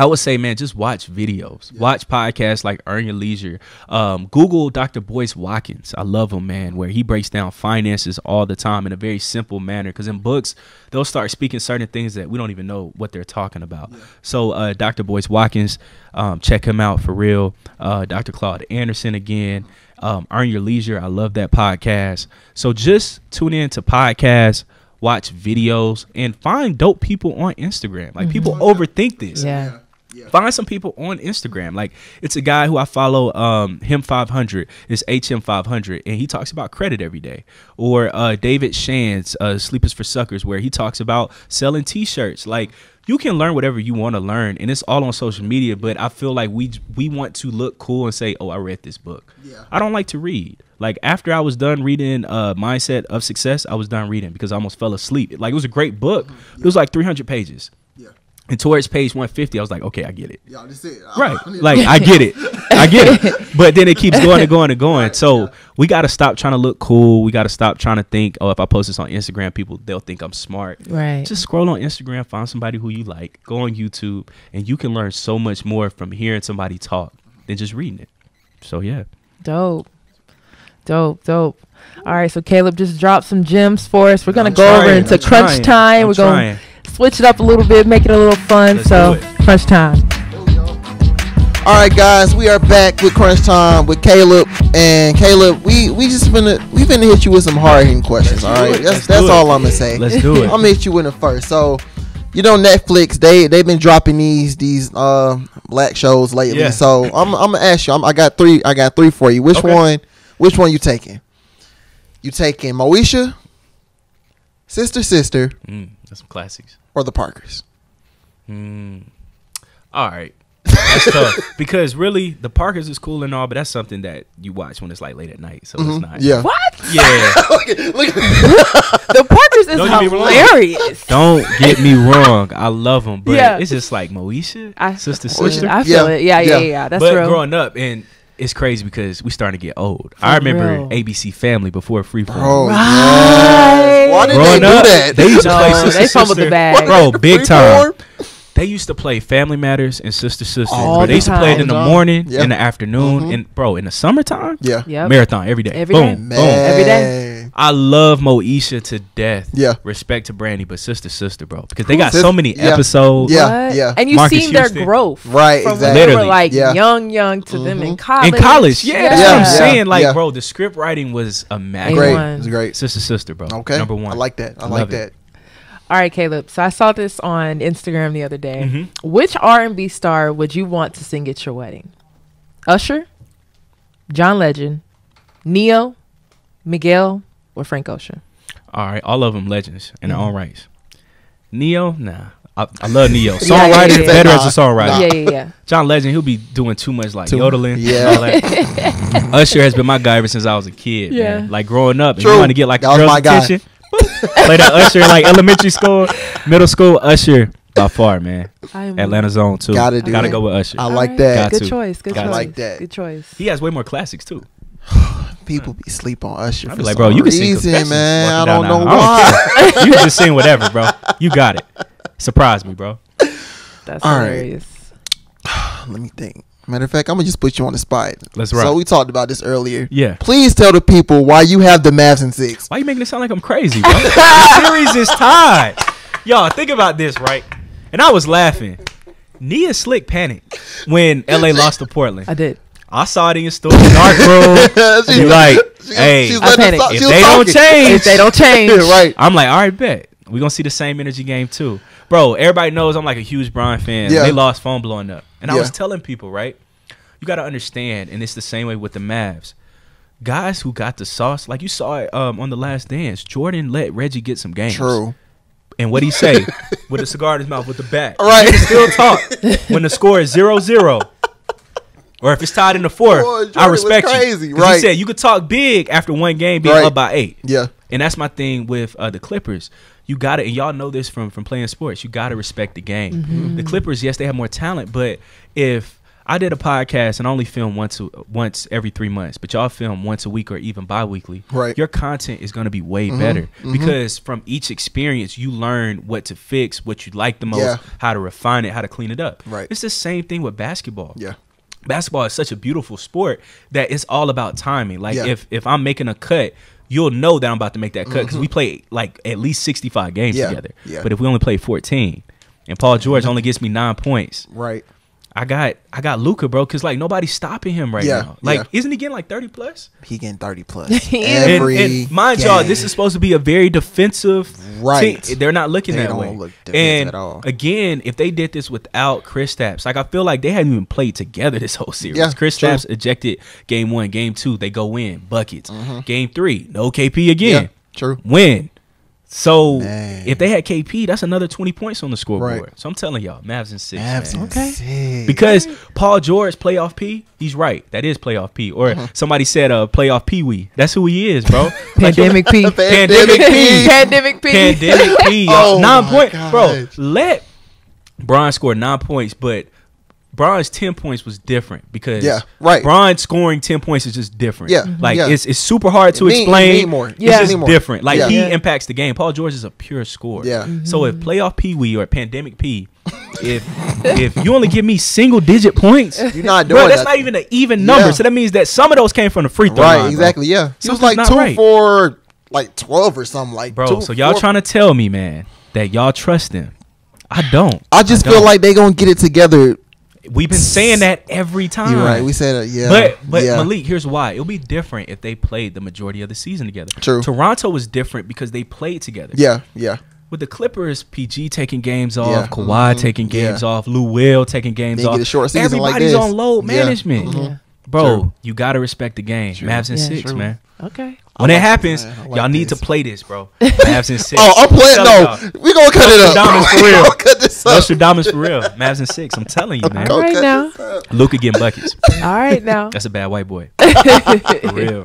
I would say, man, just watch videos, Yeah. watch podcasts like Earn Your Leisure. Um, Google Dr. Boyce Watkins. I love him, man, where he breaks down finances all the time in a very simple manner. Because in books, they'll start speaking certain things that we don't even know what they're talking about. So, uh, Dr. Boyce Watkins, um, check him out for real. Uh, Dr. Claud Anderson again. Um, Earn Your Leisure. I love that podcast. So just tune in to podcasts watch videos and find dope people on Instagram. Like people overthink this. Yeah. Yeah. Find some people on Instagram. Like it's a guy who I follow, um, him 500 is HM 500, and he talks about credit every day. Or uh, David Shands, uh, Sleepers for Suckers, where he talks about selling T-shirts. Like you can learn whatever you want to learn, and it's all on social media. But I feel like we we want to look cool and say, "Oh, I read this book." Yeah. I don't like to read. Like after I was done reading uh, Mindset of Success, I was done reading because I almost fell asleep. Like it was a great book. It was like 300 pages. Yeah. And towards page 150, I was like, okay, I get it. Y'all just it. Right. Like I get it. I get it. But then it keeps going and going and going. So we gotta stop trying to look cool. We gotta stop trying to think, oh, if I post this on Instagram, people they'll think I'm smart. Right. Just scroll on Instagram, find somebody who you like, go on YouTube, and you can learn so much more from hearing somebody talk than just reading it. So yeah. Dope. Dope, dope. All right, so Caleb just dropped some gems for us. We're gonna I'm go over into I'm crunch trying, time. I'm We're trying. gonna switch it up a little bit, make it a little fun. Let's so crunch time. All right, guys, we are back with Crunch Time with Caleb and Caleb. We we just finna we been to hit you with some hard hitting questions. All right, that's Let's that's do it. all I'm gonna say. Let's do it. I'm gonna hit you with it first. So, you know, Netflix they they've been dropping these these uh black shows lately. Yeah. So I'm I'm gonna ask you. I'm, I got three. I got three for you. Which Okay. one? Which one you taking? You taking Moesha, Sister Sister, Mm, that's some classics. or the Parkers? Mm. All right. That's tough because really the Parkers is cool and all, but that's something that you watch when it's like late at night, so it's not. Mm-hmm. Yeah. What? Yeah. look at, look at The Parkers is Don't get me wrong. hilarious. Don't get me wrong. I love them, but Yeah. it's just like Moesha, I, sister, sister. I feel Yeah, it. Yeah, yeah, yeah. yeah. yeah. That's but real. growing up, and it's crazy because we starting to get old. I remember real. ABC Family before Freeform. Bro, Right. yes. Why did Growing they do up, that? they used to play No, sister, they fumbled the sister. bag. bro, big time. Freeform? They used to play Family Matters and Sister Sister. All bro. the They used to play it in the morning, Yeah. in the afternoon, Mhm. and bro, in the summertime, Yeah. Yep. marathon every day. Every boom, day. Boom. Every day. I love Moesha to death. Yeah. Respect to Brandy, but sister, sister, bro, because they got Sis- so many yeah. episodes. Yeah. What? And you've Marques seen their Houston. growth. Right, From exactly. when they were Literally. like Yeah. young, young to them in Mhm. college. In college, yeah, that's what I'm Yeah. saying. Like, Yeah. bro, the script writing was immaculate. Great. A1. It's great. Sister, sister, bro. Okay. number one. I like that. I Love like it. that. All right, Caleb. So I saw this on Instagram the other day. Mhm. Which R and B star would you want to sing at your wedding? Usher, John Legend, Ne-Yo, Miguel, or Frank Ocean? All right, all of them legends in their Mm-hmm. own rights. Ne-Yo, nah, I, I love Ne-Yo. Yeah, Songwriter, yeah, yeah. better Nah, as a songwriter. nah. Yeah, yeah, yeah. John Legend, he'll be doing too much like Too- yodeling. and yeah. Usher has been my guy ever since I was a kid. Yeah. man. Like growing up, and True. you want to get like That a was girl's my guy. attention. Play that Usher like elementary school, middle school. Usher by far, man. I'm Atlanta Zone too. Gotta do Gotta it. go with Usher. I like right. that. Got Good to. choice. Good Got choice. I like that. Good choice. he has way more classics too. People be sleep on Usher I'd for be like, some bro, you can sing reason, Confessions man. I don't know the why. don't you can just sing whatever, bro. You got it. Surprise me, bro. That's All right. hilarious. Let me think. Matter of fact, I'm gonna just put you on the spot. Let's So we talked about this earlier. Yeah. Please tell the people why you have the Mavs and six. Why you making it sound like I'm crazy, bro? the series is tied. Y'all, think about this, right? And I was laughing. Nia Slick panicked when LA lost to Portland. I did. I saw it in your store, dark room. She- you like, she- hey, she's I panicked. talk- if she was they don't change, If they don't change, right. I'm like, all right, bet. We're gonna see the same energy game too. Bro, everybody knows I'm like a huge Brian fan. Yeah. They lost phone blowing up. And I was telling people, right? You gotta understand, and it's the same way with the Mavs. Guys who got the sauce, like you saw it um, on the last dance, Jordan let Reggie get some games. True. And what he say? with a cigar in his mouth, with the back. Right. He can still talk when the score is 0-0. Or if it's tied in the fourth, Boy, Jordan I was respect crazy, you. right. He said you could talk big after one game being Right. up by eight. Yeah. And that's my thing with uh, the Clippers. You got to, and y'all know this from from playing sports. You got to respect the game. Mm-hmm. The Clippers, yes, they have more talent, but if I did a podcast and only film once once every three months, but y'all film once a week or even bi-weekly, Right. your content is going to be way mm-hmm. better mm-hmm. because from each experience you learn what to fix, what you like the most, Yeah. how to refine it, how to clean it up. Right. It's the same thing with basketball Yeah. basketball is such a beautiful sport that it's all about timing. Like Yeah. if if I'm making a cut, you'll know that I'm about to make that cut because we play like at least 65 games Mm-hmm. Yeah. together. Yeah. But if we only play 14, and Paul George only gets me nine points, Right. I got I got Luka, bro, because like nobody's stopping him right Yeah, now. Like, yeah. isn't he getting like 30 plus? He getting thirty plus He is. And, every. and mind y'all, this is supposed to be a very defensive Right. team. They're not looking They that don't way. look defensive and at all. again, if they did this without Kristaps, like I feel like they hadn't even played together this whole series. Yeah, Chris true. Stapps ejected game one, game two, they go in buckets. Game three, no KP again, Mm-hmm. Yeah. True. win. So Man. if they had KP, that's another twenty points on the scoreboard. Right. So I'm telling y'all, Mavs and six. Mavs man. and six. Because Paul George playoff P, he's right. That is playoff P. Or Uh-huh. somebody said uh playoff Pee Wee. That's who he is, bro. Pandemic P. Pandemic P. Pandemic P. Pandemic P. y'all. Oh Nine my point, bro. Let Bron score nine points, but Bron's ten points was different because Yeah, right. Bron scoring ten points is just different. Yeah, like yeah. it's it's super hard to It mean- it explain. mean more. It's Yeah. just It different. Like Yeah. he Yeah. impacts the game. Paul George is a pure scorer. Yeah. Mm-hmm. So if playoff Pee Wee or pandemic P, if if you only give me single digit points, You're not doing bro, that's that. not even an even number. Yeah. So that means that some of those came from the free throw right, line, bro. exactly. Yeah, he was like two right. for like twelve or something like. bro. two, so y'all four- trying to tell me, man, that y'all trust him? I don't. I just I feel don't. like they gonna get it together. We've been saying that every time. You're right. We said it. Yeah, But but yeah. Malik, here's why. It'll be different if they played the majority of the season together. True. Toronto was different because they played together. Yeah, yeah. With the Clippers, PG taking games off, Yeah. Kawhi Mhm. taking games Yeah. off, Lou Will taking games They off. get a short season like Everybody's this. on load Yeah. management. Yeah. Bro, True. you gotta respect the game. True. Mavs and Yeah. six, True. man. Okay. When I it happens, this, man. Like y'all need this. to play this, bro. Mavs and six. Oh, I'm playing. Tell No, we gonna cut it up. Nostradamus for real. gonna cut this up. Nostradamus for real. Mavs and six. I'm telling you, man. Go All right now. this up. Luka getting buckets. All right now. That's a bad white boy. For real.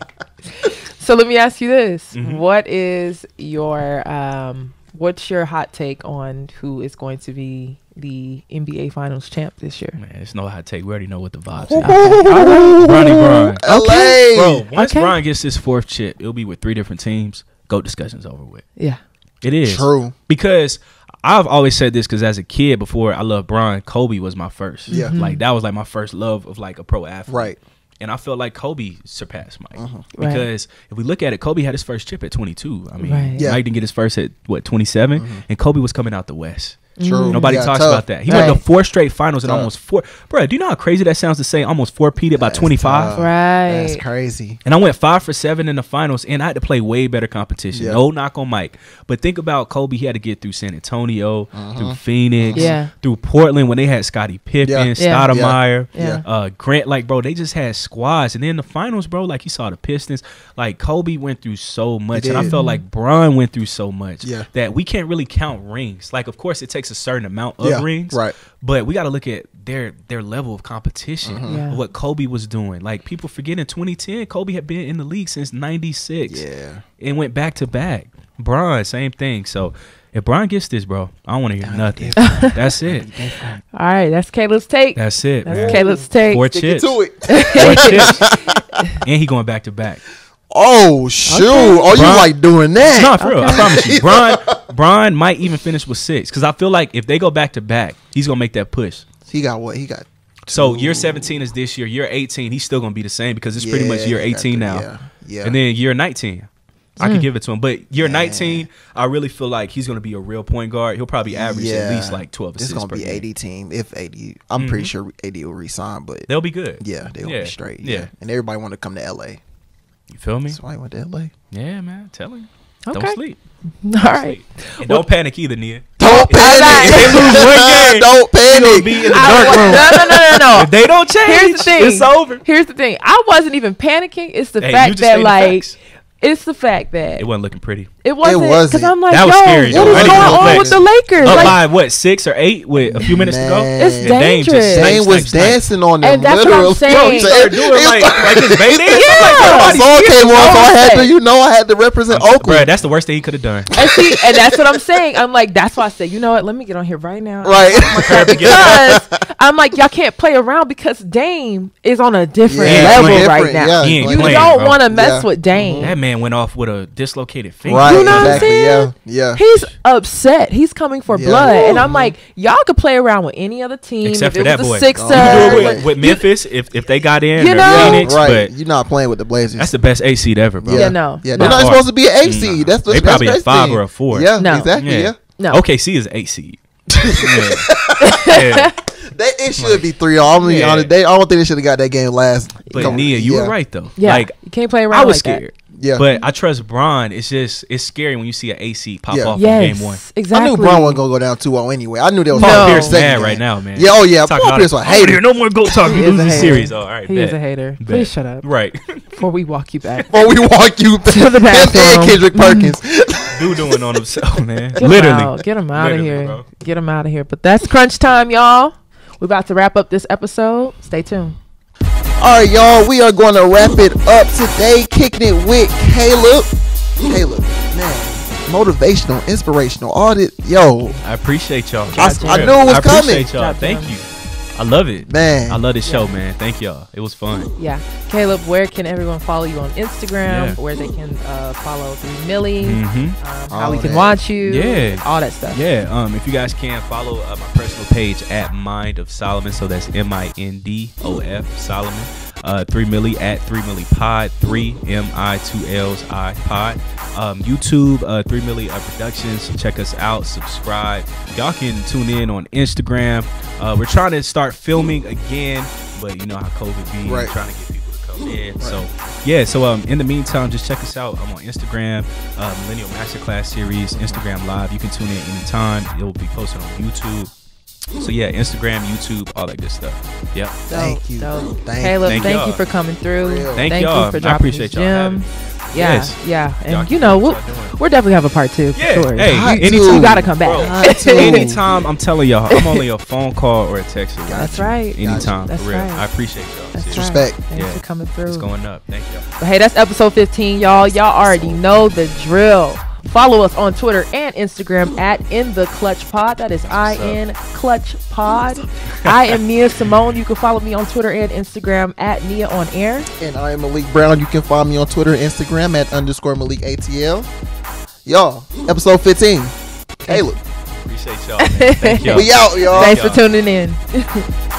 So let me ask you this: Mhm. What is your um, what's your hot take on who is going to be the NBA Finals champ this year? Man, it's no hot take. We already know what the vibes Okay. is. All right. Bronny Bron. LA. Bro, once Okay. Brian gets his fourth chip, it'll be with three different teams. Go discussions over with. Yeah. It is. True. Because I've always said this because as a kid before I loved Brian, Kobe was my first. Yeah. Mhm. Like that was like my first love of like a pro athlete. Right. And I felt like Kobe surpassed Mike. Uh-huh. Right. Because if we look at it, Kobe had his first chip at 22. I mean, Right. Yeah. Mike didn't get his first at what 27, Mhm. and Kobe was coming out the West. True. Nobody Yeah, talks tough. about that. He went to four straight finals and almost four. Bro, do you know how crazy that sounds to say almost four peated by That's 25? tough. Right. That's crazy. And I went five for seven in the finals, and I had to play way better competition. Yeah. No knock on Mike, but think about Kobe. He had to get through San Antonio, Uh-huh. through Phoenix, Yeah. through Portland when they had Scottie Pippen, Yeah. Yeah. Stoudemire, Yeah. uh, Grant. Like, bro, they just had squads. And then the finals, bro, like you saw the Pistons. Like Kobe went through so much, and I did. felt like Bron went through so much Yeah. that we can't really count rings. Like, of course, it takes a certain amount of Yeah, rings, right. But we got to look at their their level of competition, Mhm. Yeah. what Kobe was doing. Like people forget in 2010, Kobe had been in the league since '96 Yeah. and went back to back. Bron, same thing. So if Bron gets this, bro, I don't want to hear nothing. That's it. All right. That's Caleb's take. That's it, That's man. Caleb's take. Four Stick chips. it to it. Four chips. and he going back to back. Oh shoot! Okay. Oh, you Bron- like doing that? No, for real. I promise you. Brian. Bron might even finish with six because I feel like if they go back to back, he's gonna make that push. He got what? He got. So Ooh. year 17 is this year. Year 18, he's still gonna be the same because it's pretty much year 18 the- now. Yeah. Yeah. And then year 19, I Mm. could give it to him. But year Yeah. 19, I really feel like he's going to be a real point guard. He'll probably average at least like 12 It's assists gonna per be game. 80 team. If 80, I'm pretty Mhm. sure 80 will resign, but They'll be good. yeah, they'll Yeah. be straight. Yeah. Yeah. and everybody want to come to LA. You feel me? That's why I went to LA. Yeah, man. Tell him. Okay. Don't sleep. All Don't right. sleep. And don't panic either, Nia. Don't If- panic. If they lose one game, Don't you're panic. be in the dark room. no, no, no, no, no. If they don't change, Here's the thing. it's over. Here's the thing. I wasn't even panicking. It's the Hey, you fact just that stated like facts. It's the fact that It wasn't looking pretty. it wasn't because. I'm like, That was yo, scary, what though. is I going didn't know on flex. with the Lakers? Up Like, by what six or eight with a few minutes to go. Man. It's And Dame just dangerous. sniped, Dame was sniped. dancing on them. And that's what I'm literally. saying. Yo, he started doing like, started- like his baby. Yeah. I'm like, My nobody's song came on, so I had to, you know, I had to represent Bruh, Oakland. that's the worst thing he could have done. and see, and that's what I'm saying. I'm like, that's why I said, you know what? Let me get on here right now. Right. because I'm like, y'all can't play around because Dame is on a different Yeah, level playing right now. yeah, you playing, don't bro. want to mess Yeah. with Dame. That man went off with a dislocated finger. Right, You know what I'm saying? Yeah, yeah. He's upset. He's coming for Yeah. blood, and I'm like, y'all could play around with any other team, Except if for it that was boy. Sixers. Oh, You Yeah. do it like- with, with Memphis if, if they got in You or know? Phoenix, right. but You're not playing with the Blazers. that's the best A seed ever, bro. Yeah, no. yeah, they're not Hard. supposed to be an eight seed. Nah. That's the They that's probably a five thing. or a four. Yeah, No. exactly. Yeah. No. OKC is eight seed. Yeah. Yeah. They, it should be three all. I'm gonna be Yeah. honest. They, I don't think they should have got that game last. But Come- Nia, you yeah. were right though. Yeah, Like you can't play around. I was like that. scared. Yeah, But I trust Bron. It's just it's scary when you see an A seed pop Yeah. off Yes, in game one. exactly. I knew Brown wasn't gonna go down 2-0 anyway. I knew they was Paul Paul No. Pierce second mad right now, man. Yeah, oh yeah, Talking Paul about Pierce it. was I don't hating. hear no more goat talk. He lose a the hater. series. Oh, all right, He is a hater. Bet. Please shut up Right. before we walk you back. Before we walk you back. To the Him bathroom. and Kendrick mm-hmm. Perkins. Dude doing on himself, man. Get him Literally. out. Get him out of here. bro. Get him out of here. But that's crunch time, y'all. We're about to wrap up this episode. Stay tuned. All right, y'all, we are going to wrap it up today. Kicking it with Caleb. Caleb, man, motivational, inspirational, all this. Yo, I appreciate y'all. I- I knew it was I appreciate coming. y'all. Thank you. I love it. man. I love this show, man. Thank y'all. It was fun. Yeah, Caleb, where can everyone follow you on Instagram? Yeah. Where they can uh, follow Three Milli? Mm-hmm. Um, how we can that. watch you? Yeah. all that stuff. Yeah, um, if you guys can follow uh, my personal page at Mind of Solomon, so that's M I N D O F Solomon. Uh, three milli at three milli pod, three M I two L's I pod. Um, YouTube, uh, three milli uh, productions. Check us out, subscribe. Y'all can tune in on Instagram. Uh, we're trying to start filming again, but you know how COVID be. Right. Trying to get people to come in. So yeah, so um, in the meantime, just check us out. I'm on Instagram, uh, Millennial Masterclass Series, Instagram Live. You can tune in anytime. It will be posted on YouTube. So yeah, Instagram, YouTube, all that good stuff. Yep. Dope, Thank you. dope. Thank Caleb, Thank thank, y'all. for coming through. Thank Thank y'all. you for I appreciate y'all gem. having Yeah, Yes. yeah, Y'all and you know we'll, what y'all doing. we'll definitely have a part two. for Yeah, sure. hey, Got anytime, you gotta come back. Bro, Got anytime I'm telling y'all, I'm only a phone call or a text away. That's right. Anytime, That's for real. right. I appreciate y'all. That's right. Respect. Thanks Yeah. for coming through. It's going up. Thank y'all. But hey, that's episode 15, y'all. Y'all already know the drill. Follow us on Twitter and Instagram at In the Clutch Pod. That is I N Clutch Pod. I am Nia Simone. You can follow me on Twitter and Instagram at Nia on Air. And I am Malik Brown. You can find me on Twitter and Instagram at underscore Malik ATL. Y'all, episode 15. Caleb. Appreciate y'all. Man. Thank y'all. We out, y'all. Thanks for y'all. tuning in.